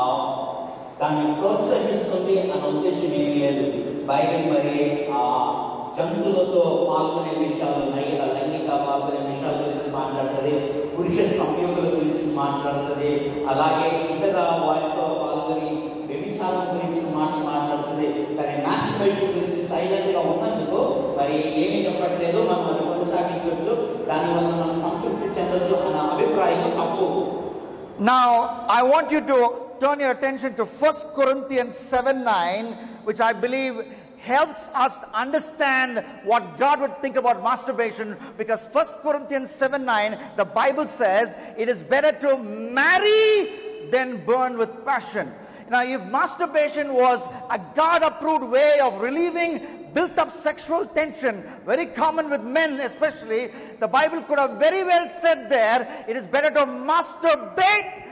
దాన్ని ప్రోత్సహిస్తుంది అన్న ఉద్దేశం ఏమీ లేదు బైబిల్ మరి ఆ జంతువులతో పాల్గొనే విషయాలు లైంగిక లైంగిక పాల్గొనే విషయాల గురించి మాట్లాడుతుంది పురుష సంయోగుల గురించి మాట్లాడుతుంది అలాగే ఇతర వారితో పాల్గొని వ్యభిచారం గురించి మాట మాట్లాడుతుంది కానీ మాస్టర్బేషన్ గురించి సైలెంట్ గా ఉన్నందుకు మరి ఏమీ చెప్పట్లేదు మనం అది కొనసాగించవచ్చు దానివల్ల మనం సంతృప్తి చెందొచ్చు అన్న అభిప్రాయం తప్పు Now, I want you to turn your attention to 1 Corinthians 7 9, which I believe helps us understand what God would think about masturbation because 1 Corinthians 7 9, the Bible says it is better to marry than burn with passion. Now, if masturbation was a God approved way of relieving built up sexual tension, very common with men especially, the Bible could have very well said there, it is better to masturbate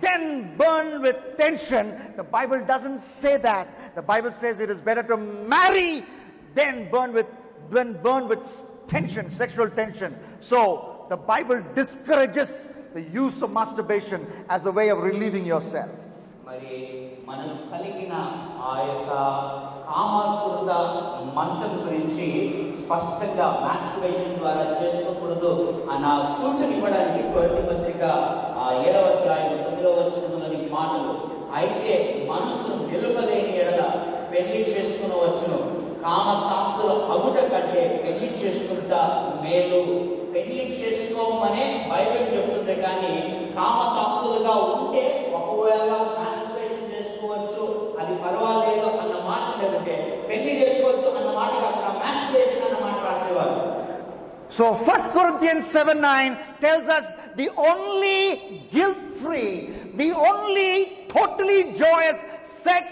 than burn with tension. The Bible doesn't say that. The Bible says it is better to marry than burn with, than burn with tension, sexual tension. So, the Bible discourages the use of masturbation as a way of relieving yourself. మరి మనం కలిగిన ఆ యొక్క కామాతురత మంటను గురించి స్పష్టంగా masturbation ద్వారా చేసుకోకూడదు అన్న సూచన ఇవ్వడానికి కొరటి పత్రిక ఆ ఏడవ అధ్యాయం పదిలో వచనంలోని మాటలు. అయితే మనసు నిలుపలేని ఎడల పెళ్ళి చేసుకునవచ్చును కామ కాంతుల అగుట కంటే పెళ్ళి చేసుకుంటా మేలు. పెళ్ళి చేసుకోమనే బైబిల్ చెప్తుంది కానీ కామకాంతులుగా ఉంటే ఒకవేళ కాన్సన్ట్రేషన్ చేసుకోవచ్చు అది పర్వాలేదు అన్న మాట లేదంటే పెళ్ళి చేసుకోవచ్చు అన్న మాట కాకుండా మాస్టర్బేషన్ అన్న మాట రాసేవారు. So 1 Corinthians 7 9 tells us the only guilt free, the only totally joyous sex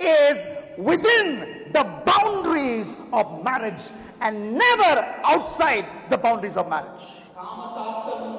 is within the boundaries of marriage and never outside the boundaries of marriage. కామతాప్తమును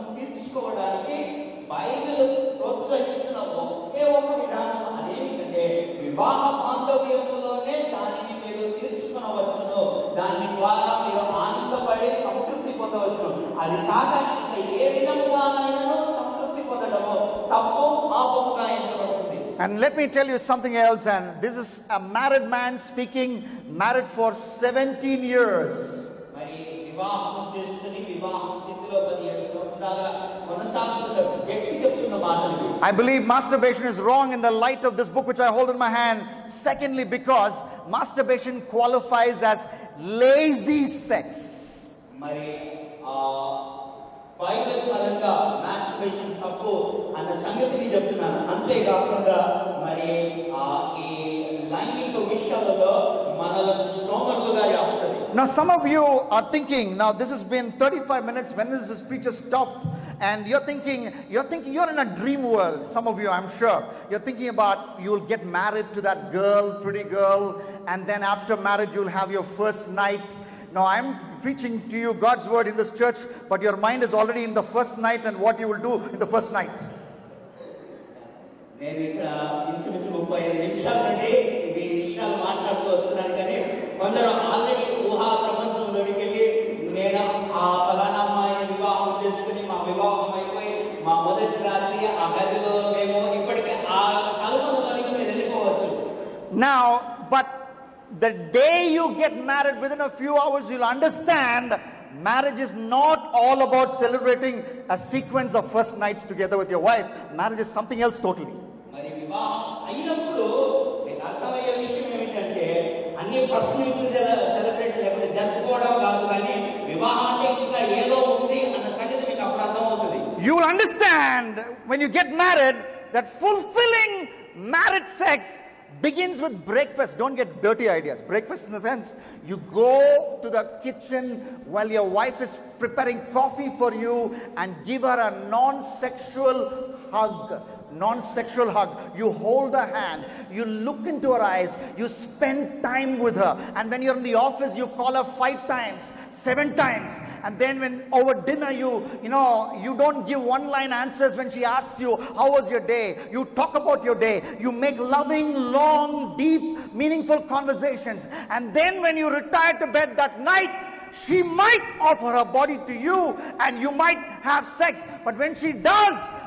And let me tell you something else. And this is a married man speaking, married for 17 years. I believe masturbation is wrong in the light of this book which I hold in my hand. Secondly, because masturbation qualifies as lazy sex. Bible పరంగా masturbation తప్పు అన్న సంగతిని చెప్తున్నాను అంతేకాకుండా మరి ఆ ఈ లైంగిక విషయాలలో మనలను సోమరులుగా చేస్తుంది Now, some of you are thinking, now this has been 35 minutes. When does this preacher stop? And you're thinking, you're thinking, you're in a dream world. Some of you, I'm sure. You're thinking about you'll get married to that girl, pretty girl, and then after marriage, you'll have your first night. Now, I'm preaching to you God's word in this church, but your mind is already in the first night and what you will do in the first night. నేను ఇక్కడ ఇంచుమించు ముప్పై ఐదు నిమిషాల నుండి ఇవి విషయాలు మాట్లాడుతూ వస్తున్నాను కానీ కొందరు ఆల్రెడీ ఊహా ప్రపంచంలోకి వెళ్ళి నేను ఆ ఫలానా అమ్మాయిని వివాహం చేసుకుని మా వివాహం అయిపోయి మా మొదటి రాత్రి ఆ గదిలో మేము ఇప్పటికే ఆ కల్పనలోనికి మీరు వెళ్ళిపోవచ్చు Now, but the day you get married, within a few hours, you'll understand marriage is not all about celebrating a sequence of first nights together with your wife. Marriage is something else totally. మరి వివాహం అయినప్పుడు మీకు అర్థమయ్యే విషయం ఏమిటంటే అన్ని first నైట్లు celebrate లేకపోతే జరుపుకోవడం కాదు కానీ వివాహం అంటే ఇంకా ఏదో ఉంది అన్న సంగతి మీకు అప్పుడు అర్థమవుతుంది You will understand when you get married that fulfilling marriage sex begins with breakfast. Don't get dirty ideas. Breakfast in the sense you go to the kitchen while your wife is preparing coffee for you and give her a non sexual hug. Non sexual hug. You hold her hand, you look into her eyes, you spend time with her. And when you're in the office, you call her five times seven times. And then when over dinner you you know you don't give one line answers when she asks you how was your day? You talk about your day. You make loving long deep meaningful conversations. And then when you retire to bed that night she might offer her body to you and you might have sex. But when she does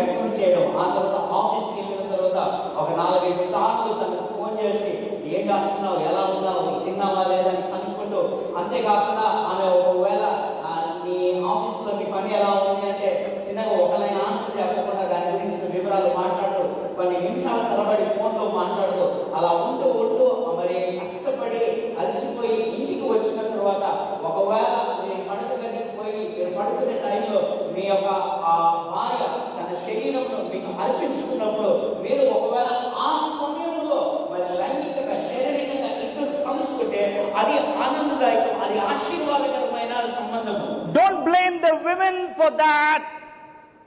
వ్యక్తం చేయడం. ఆ తర్వాత ఆఫీస్కి వెళ్ళిన తర్వాత ఒక నాలుగైదు సార్లు తనకు ఫోన్ చేసి ఏం చేస్తున్నావు? ఎలా ఉన్నావు? తిన్నావా లేదా? అని అంతేకాకుండా ఆమె ఒకవేళ ఆ, నీ ఆఫీస్లో నీ పని ఎలా ఉంది? అంటే చిన్నగా ఒకలైన ఆన్సర్ చెప్పకుండా దాని గురించి వివరాలు మాట్లాడుతూ కొన్ని నిమిషాల తరబడి ఫోన్లో మాట్లాడుతూ అలా ఉంటూ women for that.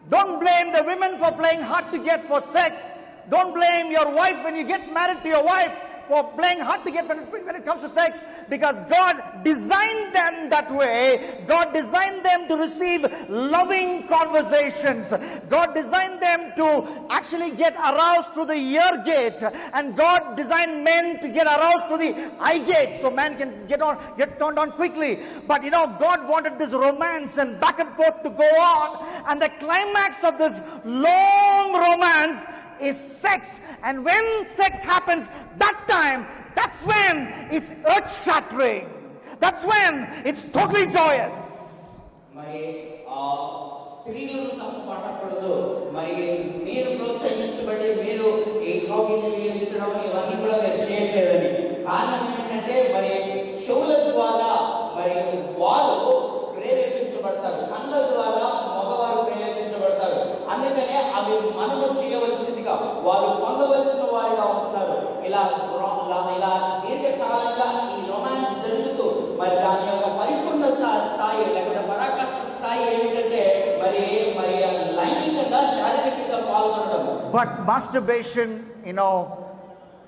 Don't blame the women for playing hard to get for sex. Don't blame your wife when you get married to your wife for playing hard to get when it, when it comes to sex because God designed them that way. God designed them to receive loving conversations. God designed them to actually get aroused through the ear gate and God designed men to get aroused through the eye gate so man can get on get turned on quickly. But you know God wanted this romance and back and forth to go on and the climax of this long romance is sex. And when sex happens, that time, that's when it's earth shattering. That's when it's totally joyous. మరి ఆ స్త్రీలను తప్పు పట్టకూడదు మరి మీరు ప్రోత్సహించబడి మీరు ఈ కౌగిలించడం ఇవన్నీ కూడా మీరు చేయట్లేదని కారణం ఏంటంటే మరి షోల ద్వారా మరి వారు ప్రేరేపించబడతారు కళ్ళ ద్వారా మగవారు ప్రేరేపించబడతారు అందుకనే అవి మనము But masturbation, you know,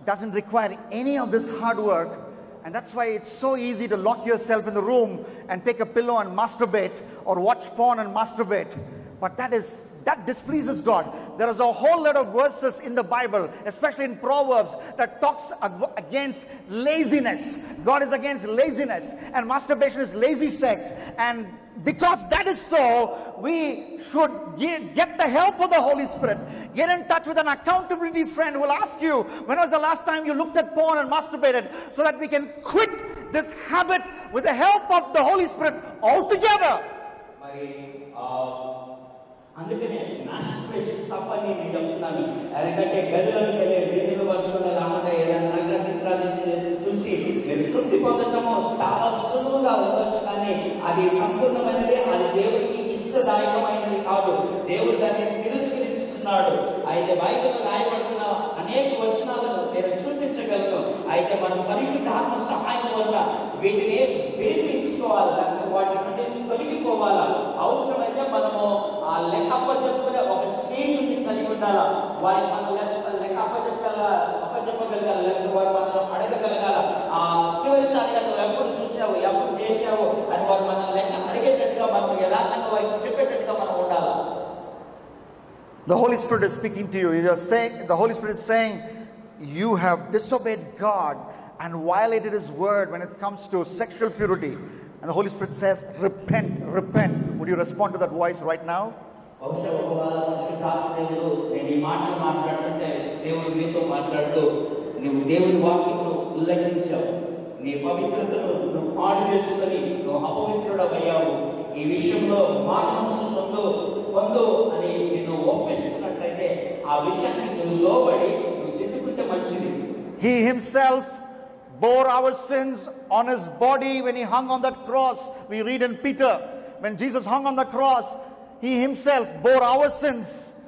doesn't require any of this hard work. And that's why it's so easy to lock yourself in the room and take a pillow and masturbate or watch porn and masturbate. But that is that displeases God. There is a whole lot of verses in the Bible, especially in Proverbs, that talks against laziness. God is against laziness, and masturbation is lazy sex. And because that is so, we should get the help of the Holy Spirit. Get in touch with an accountability friend who will ask you, when was the last time you looked at porn and masturbated? So that we can quit this habit with the help of the Holy Spirit altogether. Uh... అందుకనే masturbation తప్పని నేను చెప్తున్నాను? ఎందుకంటే గదిలోకి వెళ్ళే రీతిలో పట్టుకుని రాకుండా ఏదైనా నగ్న చిత్రాన్ని చూసి మీరు తృప్తి పొందటము చాలా సులువుగా ఉండొచ్చు కానీ అది సంపూర్ణమైనది అది దేవుడికి ఇష్టదాయకమైనది కాదు. దేవుడు దాన్ని తిరస్కరిస్తున్నాడు. అయితే బైబిల్ రాయబడుతున్న అనేక వచనాలను నేను చూపించగలను. అయితే మనం పరిశుద్ధాత్మ సహాయం వల్ల వీటిని విడిపించుకోవాలి. కలిగి ఉండాలా వారి మనం లెక్క లెక్క అప్పచెప్పగల అప్పచెప్పగలగాలి లేకపోతే వారు మనం అడగగలగాల ఆ చివరిసారిగా నువ్వు ఎప్పుడు చూసావు ఎప్పుడు చేశావు అని వారు మనం లెక్క అడిగేటట్టుగా మనకు ఎలా యథార్థంగా వారికి చెప్పేటట్టుగా మనం ఉండాలా The Holy Spirit is speaking to you. He is saying, the Holy Spirit is saying, you have disobeyed God and violated His word when it comes to sexual purity. And the Holy Spirit says, repent, repent. Would you respond to that voice right now? బహుశా ఒకవేళ పరిశుద్ధాత్మ దేవుడు నేను ఈ మాటలు మాట్లాడుతుంటే దేవుడు మీతో మాట్లాడుతూ నువ్వు దేవుని వాక్యంను ఉల్లంఘించావు నీ పవిత్రతను నువ్వు పాడు చేసుకొని నువ్వు అపవిత్రుడమయ్యావు ఈ విషయంలో మానసు పొందు పొందు అని నిన్ను ఒప్పిస్తున్నట్లయితే ఆ విషయాన్ని నువ్వు లోబడి నువ్వు దిద్దుకుంటే మంచిది He Himself bore our sins on His body when He hung on that cross. We read in Peter, when Jesus hung on the cross, he Himself bore our sins.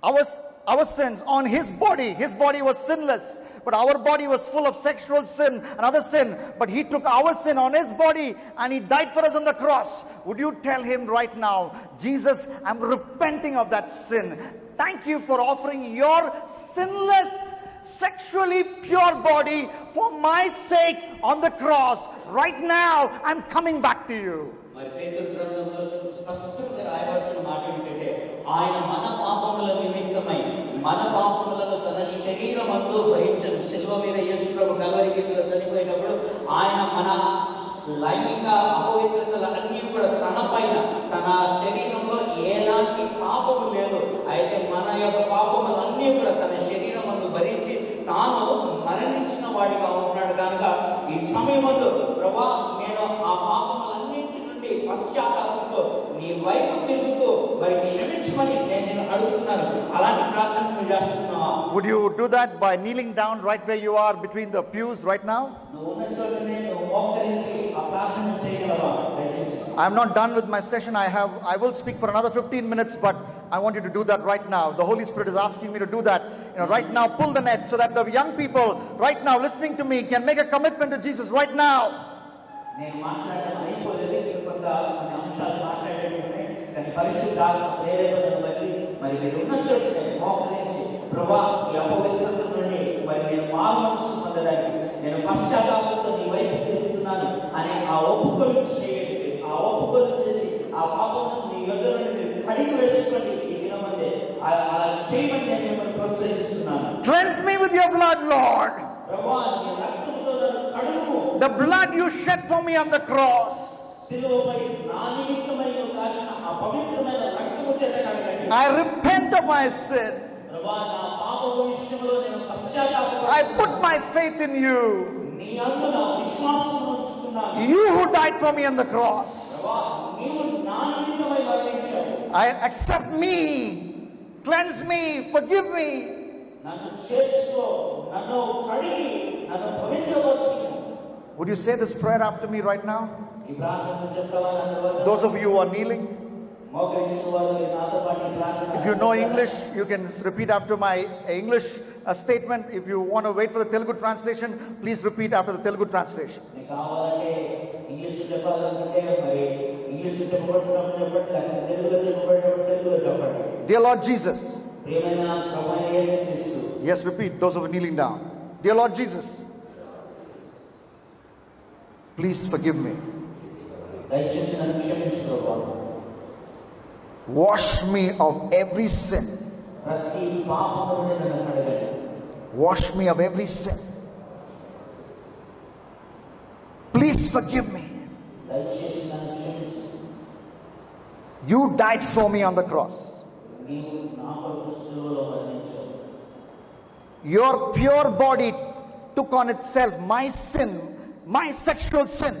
Our, our sins on His body. His body was sinless, but our body was full of sexual sin and other sin. But He took our sin on His body and He died for us on the cross. Would you tell Him right now, Jesus, I'm repenting of that sin. Thank you for offering your sinless, sexually pure body for my sake on the cross. Right now, I'm coming back to you. మరి పేతురు గ్రంథంలో స్పష్టంగా రాయబడుతున్న మాట ఏంటంటే ఆయన మన పాపముల నిమిత్తమై మన పాపములను తన శరీరం అందు భరించను శిల్వ మీద యేసుప్రభు కలవరి కింద చనిపోయినప్పుడు ఆయన మన లైంగిక అపవిత్రతల అన్ని కూడా తన పైన తన శరీరంలో ఎలాంటి పాపము లేదు. అయితే మన యొక్క పాపములన్నీ కూడా తన శరీరం అందు భరించి తాను మరణించిన వాడిగా ఉన్నాడు. కనుక ఈ సమయమందు ప్రభా నేను ఆ పాపం పశ్చాత్తాపంతో నీ వైపు తిరుగుతూ మరి క్షమించమని నేను నిన్ను అడుగుతున్నాను అలాంటి ప్రార్థన నువ్వు చేస్తున్నావా Would you do that by kneeling down right where you are between the pews right now? నువ్వు ఉన్న చోటనే నువ్వు మోకరించి ఆ ప్రార్థన చేయగలవా దయచేసి I'm not done with my session. I have I will speak for another 15 minutes, but I want you to do that right now. The Holy Spirit is asking me to do that. You know, right now, pull the net so that the young people right now listening to me can make a commitment to Jesus right now. నేను మాట్లాడడం అయిపోలేదు. ఇంకా కొంత కొన్ని అంశాలు మాట్లాడేటట్టున్నాయి కానీ పరిశుద్ధాత్మ ప్రేరేపణను బట్టి మరి మీరు ఉన్న చోటనే మోకరించి ప్రభా ఈ అపవిత్రత నుండి మరి నేను మారు పొందడానికి నేను పశ్చాత్తాపంతో నీ వైపు తిరుగుతున్నాను అనే ఆ ఒప్పుకొని చేయండి. ఆ ఒప్పుకొని చేసి ఆ పాపం నీ యొద్ద నుండి కడిగి వేసుకొని ఈ దినమందే అలా అలా చేయమని నేను మిమ్మల్ని ప్రోత్సహిస్తున్నాను. Cleanse me with your blood, Lord. The blood you shed for me on the cross. I repent of my sin. I put my faith in you. You who died for me on the cross. I accept me, cleanse me, forgive me. Would you say this prayer after me right now? Those of you who are kneeling, if you know English, you can repeat after my uh, English a statement. If you want to wait for the Telugu translation, please repeat after the Telugu translation. Dear Lord Jesus, Yes, repeat, those who are kneeling down. Dear Lord Jesus, please forgive me. Wash me of every sin. Wash me of every sin. Please forgive me. You died for me on the cross. Your pure body took on itself my sin, my sexual sin.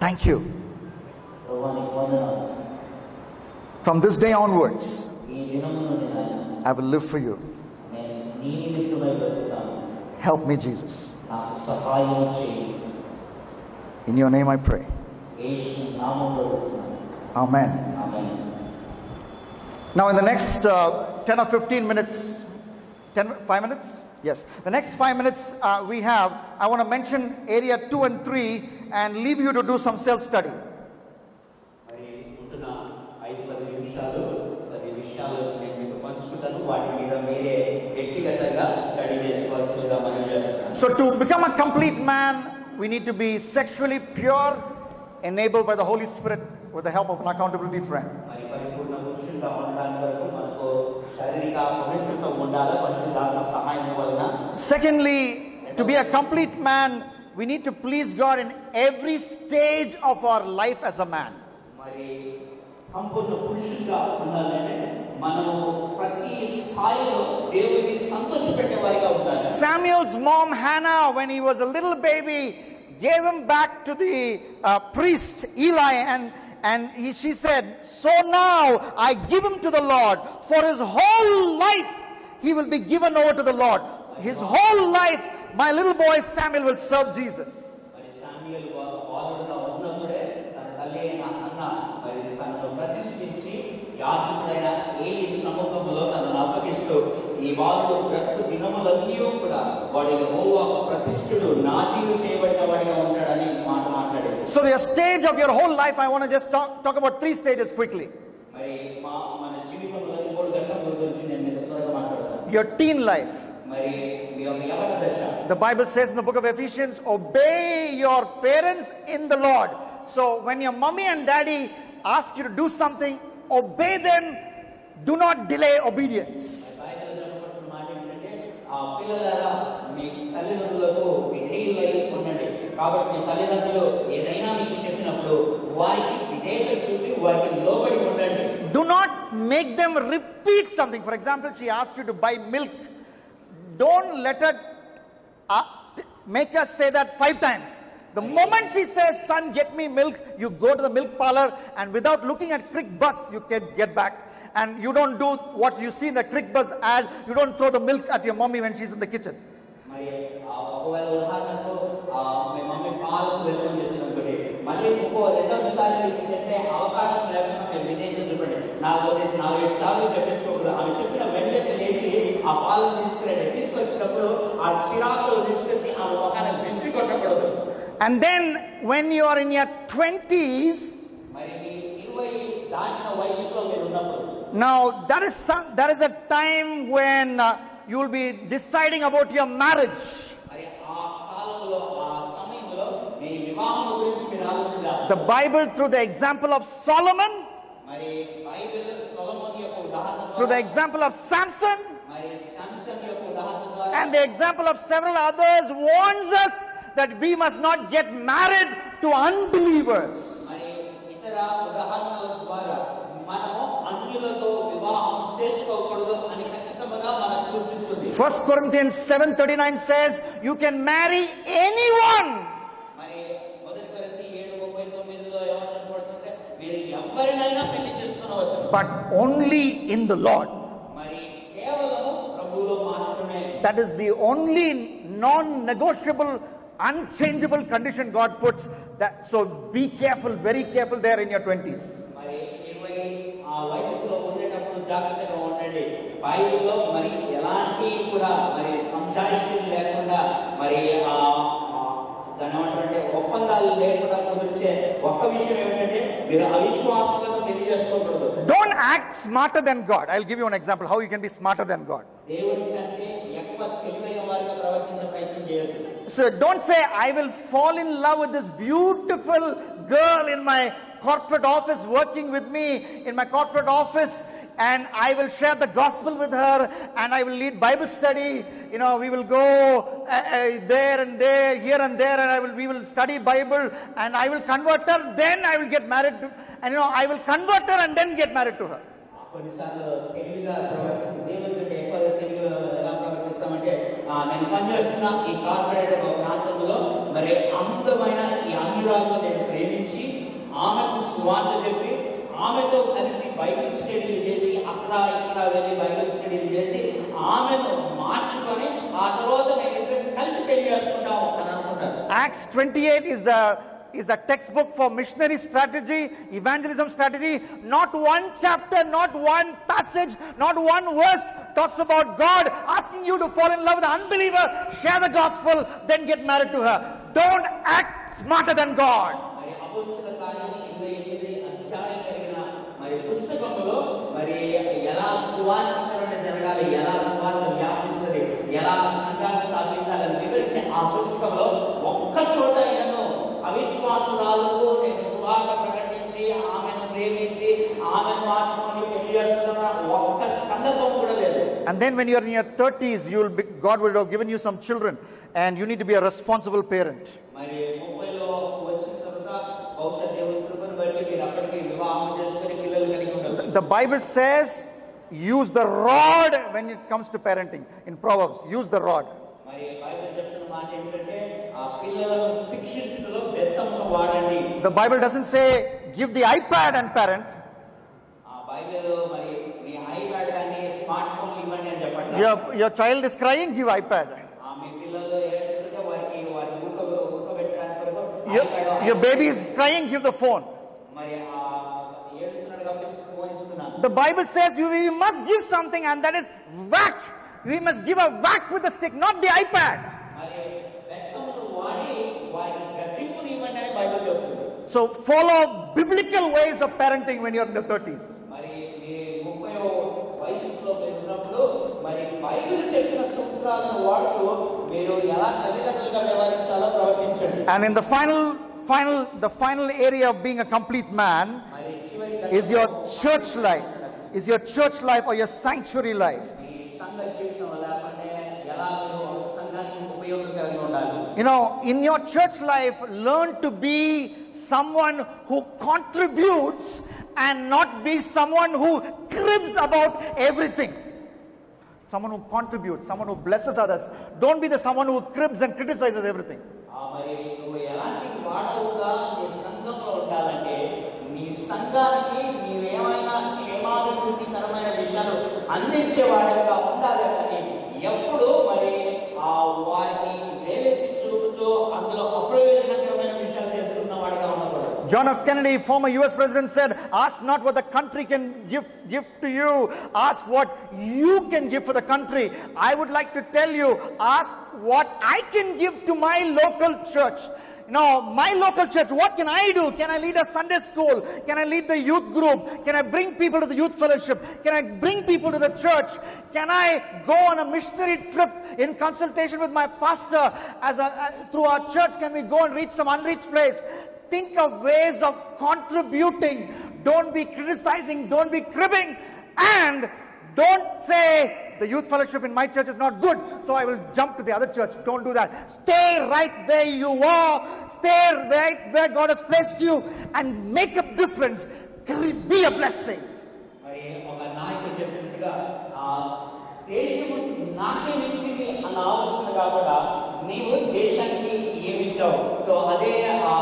Thank you. From this day onwards, I will live for you. Help me, Jesus. In your name I pray. Amen. Amen. Now, in the next uh, 10 or 15 minutes, 10, 5 minutes? Yes. The next 5 minutes uh, we have, I want to mention area 2 and 3 and leave you to do some self study. To become a complete man, we need to be sexually pure, enabled by the Holy Spirit with the help of an accountability friend. Secondly, to be a complete man, we need to please God in every stage of our life as a man. మరి సంపూర్ణ పురుషులుగా ఉండాలంటే మనము ప్రతి స్థాయిలో దేవుడిని సంతోషపెట్టే వారిగా ఉండాలి Samuel's mom Hannah, when he was a little baby, gave him back to the uh, priest Eli, and and he, she said, "So now I give him to the Lord. For his whole life, he will be given over to the Lord. His whole life, my little boy Samuel will serve Jesus." యాజకుడైన ఏలి సముఖంలో తనను అప్పగిస్తూ ఈ బాలుడు బ్రతుకు దినములన్నీ కూడా వాడి యెహోవాకు ప్రతిష్ఠుడు నాజీలు చేయబడిన వాడిగా ఉంటాడని మాట మాట్లాడేది So, the stage of your whole life, I want to just talk, talk about three stages quickly. మరి మా మన జీవితంలో ఈ మూడు ఘట్టముల గురించి నేను మీతో త్వరగా మాట్లాడతాను Your teen life. మరి మీ యొక్క యవన దశ The Bible says in the book of Ephesians, obey your parents in the Lord. So when your mommy and daddy ask you to do something, obey them. Do not delay obedience. బైబిల్లో చెప్పబడుతున్న మాట ఏంటంటే ఆ పిల్లలారా మీ తల్లిదండ్రులకు విధేయులై ఉండండి కాబట్టి మీ తల్లిదండ్రులు ఏదైనా మీకు చెప్పినప్పుడు వారికి విధేయత చూపి వారికి లోబడి ఉండండి Do not make them repeat something. For example, she asked you to buy milk. Don't let her uh, t- make her say that five times. The moment she says, son, get me milk, you go to the milk parlor and without looking at Crick Bus, you can get back. And you don't do what you see in the Crick Bus ad. You don't throw the milk at your mommy when she's in the kitchen. మరి ఆ ఒకవేళ ఉదాహరణకు ఆ మీ mummy పాలకు వెళ్ళమని చెప్పిన అనుకోండి మళ్ళీ ఇంకో రెండోసారి మీకు చెప్పే అవకాశం లేకుండా మీరు విధేయత చూపండి నాకు వచ్చేసి నాలుగైదు సార్లు చెప్పించుకోకూడదు ఆమె చెప్పిన వెంటనే లేచి ఆ పాలను తీసుకురండి తీసుకొచ్చినప్పుడు ఆ చిరాకులు తీసుకొచ్చి ఆమె మొఖాన్ని విసిరి కొట్టకూడదు and then when you are in your 20s, now that is some, that is a time when uh, you will be deciding about your marriage. The Bible, through the example of Solomon, through the example of Samson, and the example of several others, warns us that we must not get married to unbelievers. First Corinthians 7:39 says, "You can marry anyone." But only in the Lord. That is the only non negotiable unchangeable condition God puts so be careful very careful there in your twenties జాగ్రత్తగా ఉండండి. బైబిల్లో మరి ఎలాంటి కూడా మరి సంజాయిషీలు లేకుండా మరి దాని ఒప్పందాలు లేకుండా కుదిర్చే ఒక్క విషయం ఏమిటంటే మీరు అవిశ్వాసులను నిధి చేసుకోకూడదు don't act smarter than God I give you an example how you can be smarter than God దేవుడి కంటే So don't say, I will fall in love with this beautiful girl in my corporate office working with me in my corporate office and I will share the gospel with her and I will lead Bible study. You know, we will go uh, uh, there and there, here and there and I will, we will study Bible and I will convert her. Then I will get married to, and you know, I will convert her and then get married to her. నేను పనిచేస్తున్న ఈ corporate ప్రాంతంలో మరి అందమైన ఈ అన్యురాలను నేను ప్రేమించి ఆమెకు స్వార్థ చెప్పి ఆమెతో కలిసి బైబిల్ స్టడీలు చేసి అక్కడ ఇక్కడ వెళ్ళి బైబిల్ స్టడీలు చేసి ఆమెను మార్చుకొని ఆ తర్వాత మేము ఇద్దరం కలిసి పెళ్ళి చేసుకుంటాము అని అనుకుంటాను. Acts 28 is the is a textbook for missionary strategy, evangelism strategy. Not one chapter, not one passage, not one verse talks about God asking you to fall in love with an unbeliever, share the gospel, then get married to her. Don't act smarter than God. ఎలా స్థాపించాలని వివరించే ఆ పుస్తకంలో ఒక్క చోట నేను ప్రకటించి ఆమెను ప్రేమించి ఆమెను మార్చుకొని పెళ్లి చేసుకున్న ఒక్క సందర్భం కూడా లేదు And then when you are in your 30s, you will be, God will have given you some children and you need to be a responsible parent. The Bible says, use the rod when it comes to parenting. In Proverbs, use the rod. The Bible doesn't say give the iPad and parent. Your, child is crying, give iPad. Your, baby is crying, give the phone. The Bible says you, we must give something, and that is whack. We must give a whack with the stick, not the iPad. So follow biblical ways of parenting when you're in your 30s. And in the final, final, the final area of being a complete man is your church life. Is your church life or your sanctuary life. You know, in your church life, learn to be someone who contributes and not be someone who cribs about everything. Someone who contributes, someone who blesses others. Don't be the someone who cribs and criticizes everything. ఆ మరి నువ్వు ఎలాంటి వాడవుగా నీ సంఘంలో ఉండాలంటే నీ సంఘానికి నీవేమైనా క్షేమాభివృద్ధికరమైన విషయాలు అందించే వాడిగా ఉండాలి కానీ ఎప్పుడు మరి ఆ వారిని వేలెత్తి చూపుతూ అందులో అప్రయోజనకరమైన John F. Kennedy, former US president, said, Ask not what the country can give, give to you, ask what you can give for the country. I would like to tell you, ask what I can give to my local church. Now, my local church, what can I do? Can I lead a Sunday school? Can I lead the youth group? Can I bring people to the youth fellowship? Can I bring people to the church? Can I go on a missionary trip in consultation with my pastor as a, uh, through our church? Can we go and reach some unreached place? Think of ways of contributing. Don't be criticizing. Don't be cribbing. And don't say the youth fellowship in my church is not good, so I will jump to the other church. Don't do that. Stay right where you are. Stay right where God has placed you and make a difference. Be a blessing. మరి ఒక నాయకుడు చెప్పినట్టుగా ఆ దేశము నాకేమిచ్చింది అన్న ఆలోచన కాకుండా నీవు దేశానికి ఏమిచ్చావు సో అదే ఆ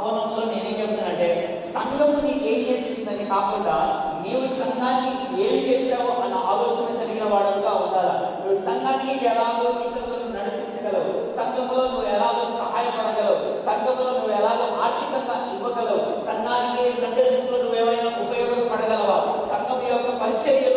కోణంలో నేనేం చెప్తానంటే సంఘం నీకు ఏం చేసిందని కాకుండా నీవు సంఘానికి ఏం చేశావు అన్న ఆలోచన కలిగిన వాడుగా ఉండాలా. నువ్వు సంఘానికి ఎలాగో ఇతరులను నడిపించగలవు. సంఘంలో నువ్వు ఎలాగో సహాయపడగలవు. సంఘంలో నువ్వు ఎలాగో ఆర్థికంగా ఇవ్వగలవు. సంఘానికి సందేశంలో నువ్వేమైనా ఉపయోగపడగలవా? సంఘం యొక్క పరిచయం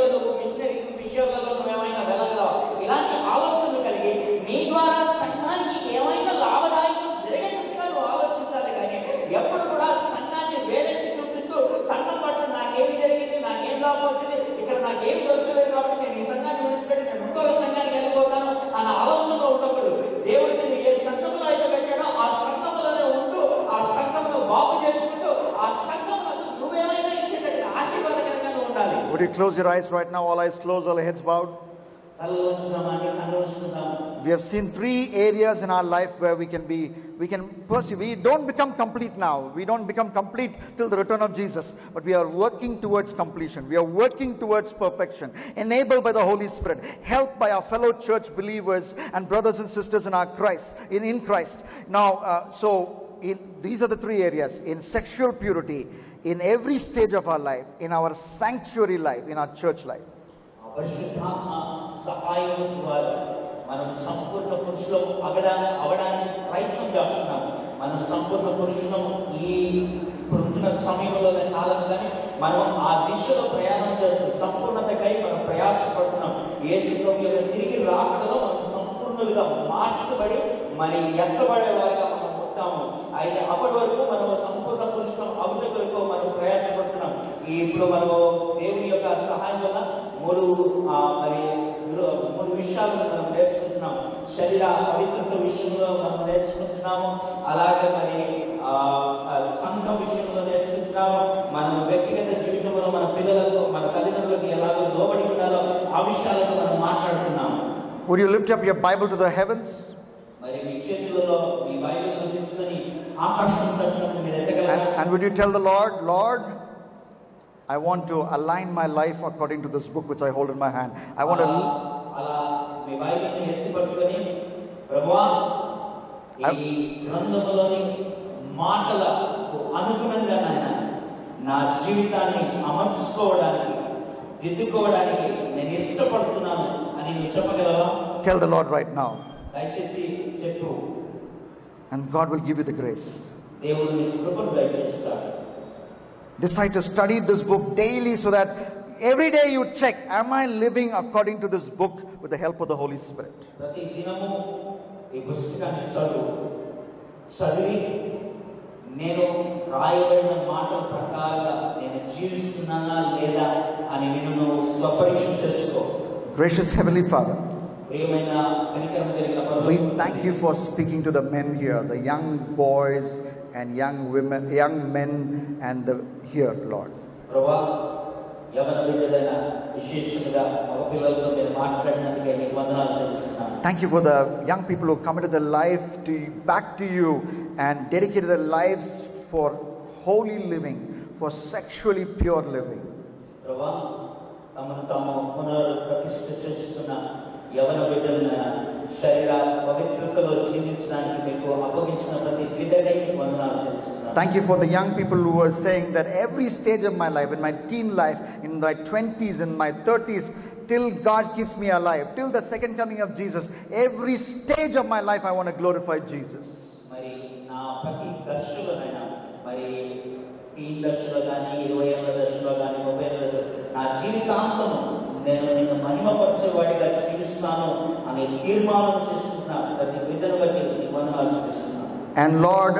you close your eyes right now, all eyes closed, all heads bowed. We have seen three areas in our life where we can be, we can pursue. We don't become complete now. We don't become complete till the return of Jesus. But we are working towards completion. We are working towards perfection. Enabled by the Holy Spirit. Helped by our fellow church believers and brothers and sisters in our Christ, in, in Christ. Now, uh, so in, these are the three areas. In sexual purity, in every stage of our life, in our sanctuary life, in our church life. పరిశుద్ధాత్మ సహాయం ద్వారా మనం సంపూర్ణ పురుషులం అవడా అవడానికి ప్రయత్నం చేస్తున్నాం. మనం సంపూర్ణ పురుషులం ఈ ఇప్పుడున్న సమయంలో కాలం కానీ మనం ఆ దిశలో ప్రయాణం చేస్తూ సంపూర్ణతకై మనం ప్రయాసపడుతున్నాం. ఏ యొక్క తిరిగి రాకడలో మనం సంపూర్ణులుగా మార్చబడి మరి ఎక్కబడే వారిగా మనం ఉంటాము. అయితే అప్పటి వరకు మనం అవుట కొరకు మనం ప్రయాసపడుతున్నాం. ఈ ఇప్పుడు మనము దేవుని యొక్క సహాయం వల్ల మూడు మరి మూడు విషయాలను మనం నేర్చుకుంటున్నాం. శరీర పవిత్రత విషయంలో మనం నేర్చుకుంటున్నాము. అలాగే మరి సంఘం విషయంలో నేర్చుకుంటున్నాము. మనం వ్యక్తిగత జీవితంలో మన పిల్లలకు మన తల్లిదండ్రులకు ఎలాగో లోబడి ఉండాలో ఆ విషయాలను మనం మాట్లాడుకుంటున్నాం Would you lift up your Bible to the heavens? మరి మీ చేతులలో మీ బైబిల్ తీసుకొని ఆకాశం తట్టునకు మీరు ఎత్తగలరా And, and would you tell the Lord, Lord, I want to align my life according to this book which I hold in my hand. I want అలా to. అలా మీ బైబిల్ని ఎత్తి పట్టుకొని ప్రభువా ఈ గ్రంథములోని మాటలకు అనుగుణంగా నాయన నా జీవితాన్ని అమర్చుకోవడానికి దిద్దుకోవడానికి నేను ఇష్టపడుతున్నాను అని నువ్వు చెప్పగలవా Tell the Lord right now, దయచేసి చెప్పు and God will give you the grace. దేవుడు నీకు కృపను దయచేస్తాడు Decide to study this book daily so that every day you check, am I living according to this book with the help of the Holy Spirit? ప్రతి దినము ఈ పుస్తకాన్ని చదువు చదివి నేను రాయబడిన మాటల ప్రకారంగా నేను జీవిస్తున్నానా లేదా అని నేను నువ్వు స్వపరీక్ష చేసుకో Gracious Heavenly Father, ప్రియమైన కనికరం కలిగిన we thank you for speaking to the men here, the young boys and young women, young men and the here, Lord. Thank you for the young people who committed their life to, back to you and dedicated their lives for holy living, for sexually pure living. Thank you for the young people who are saying that every stage of my life, in my teen life, in my 20s, in my 30s, till God keeps me alive, till the second coming of Jesus, every stage of my life, I want to glorify Jesus. మరి నా ప్రతి దశలోనైనా మరి టీన్ దశలో కానీ ఇరవై ఏళ్ళ దశలో కానీ ముప్పై ఏళ్ళ దశలో నా జీవితాంతము నేను నిన్ను మహిమపరచేవాడిగా జీవిస్తాను అనే తీర్మానం చేస్తున్న ప్రతి బిడ్డను బట్టి నీకు వందనాలు చూపిస్తున్నాను And Lord,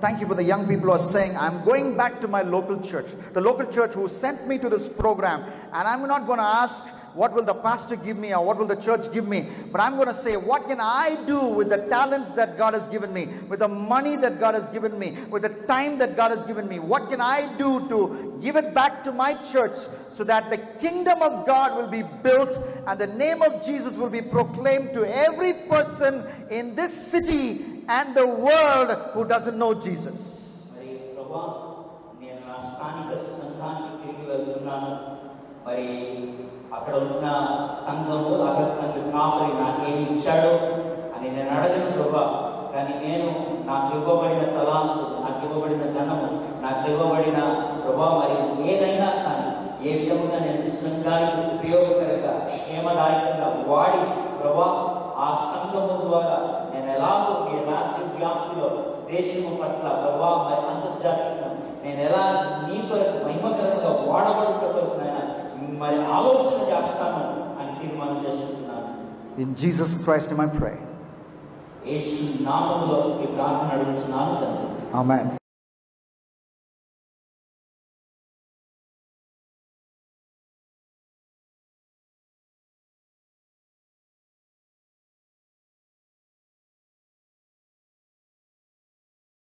thank you for the young people who are saying, I'm going back to my local church, the local church who sent me to this program, and I'm not going to ask, what will the pastor give me or what will the church give me? But I'm going to say, what can I do with the talents that God has given me, with the money that God has given me, with the time that God has given me? What can I do to give it back to my church so that the kingdom of God will be built and the name of Jesus will be proclaimed to every person in this city and the world who doesn't know Jesus? మరి నేను స్థానిక అక్కడ ఉన్న సంఘము అక్కడ సంఘ కాపరి నాకేమి అని నేను అడగను ప్రభా కానీ నేను నాకు ఇవ్వబడిన తలాంతు నాకు ఇవ్వబడిన ధనము నాకు ఇవ్వబడిన ప్రభా మరి ఏదైనా కానీ ఏ విధముగా నేను సంఘానికి ఉపయోగకరంగా క్షేమదాయకంగా వాడి ప్రభా ఆ సంఘము ద్వారా ఎలాగో మీ రాజ్య వ్యాప్తిలో దేశము పట్ల ప్రభా మరి అంతర్జాతీయంగా నేను ఎలా నీ కొరకు మహిమకరంగా వాడబడుట కొరకు నాయన మరి ఆలోచన చేస్తాను అని తీర్మానం చేసుకుంటున్నాను In Jesus Christ, name I pray. యేసు నామంలో ఈ ప్రార్థన అడుగుతున్నాను తండ్రి Amen.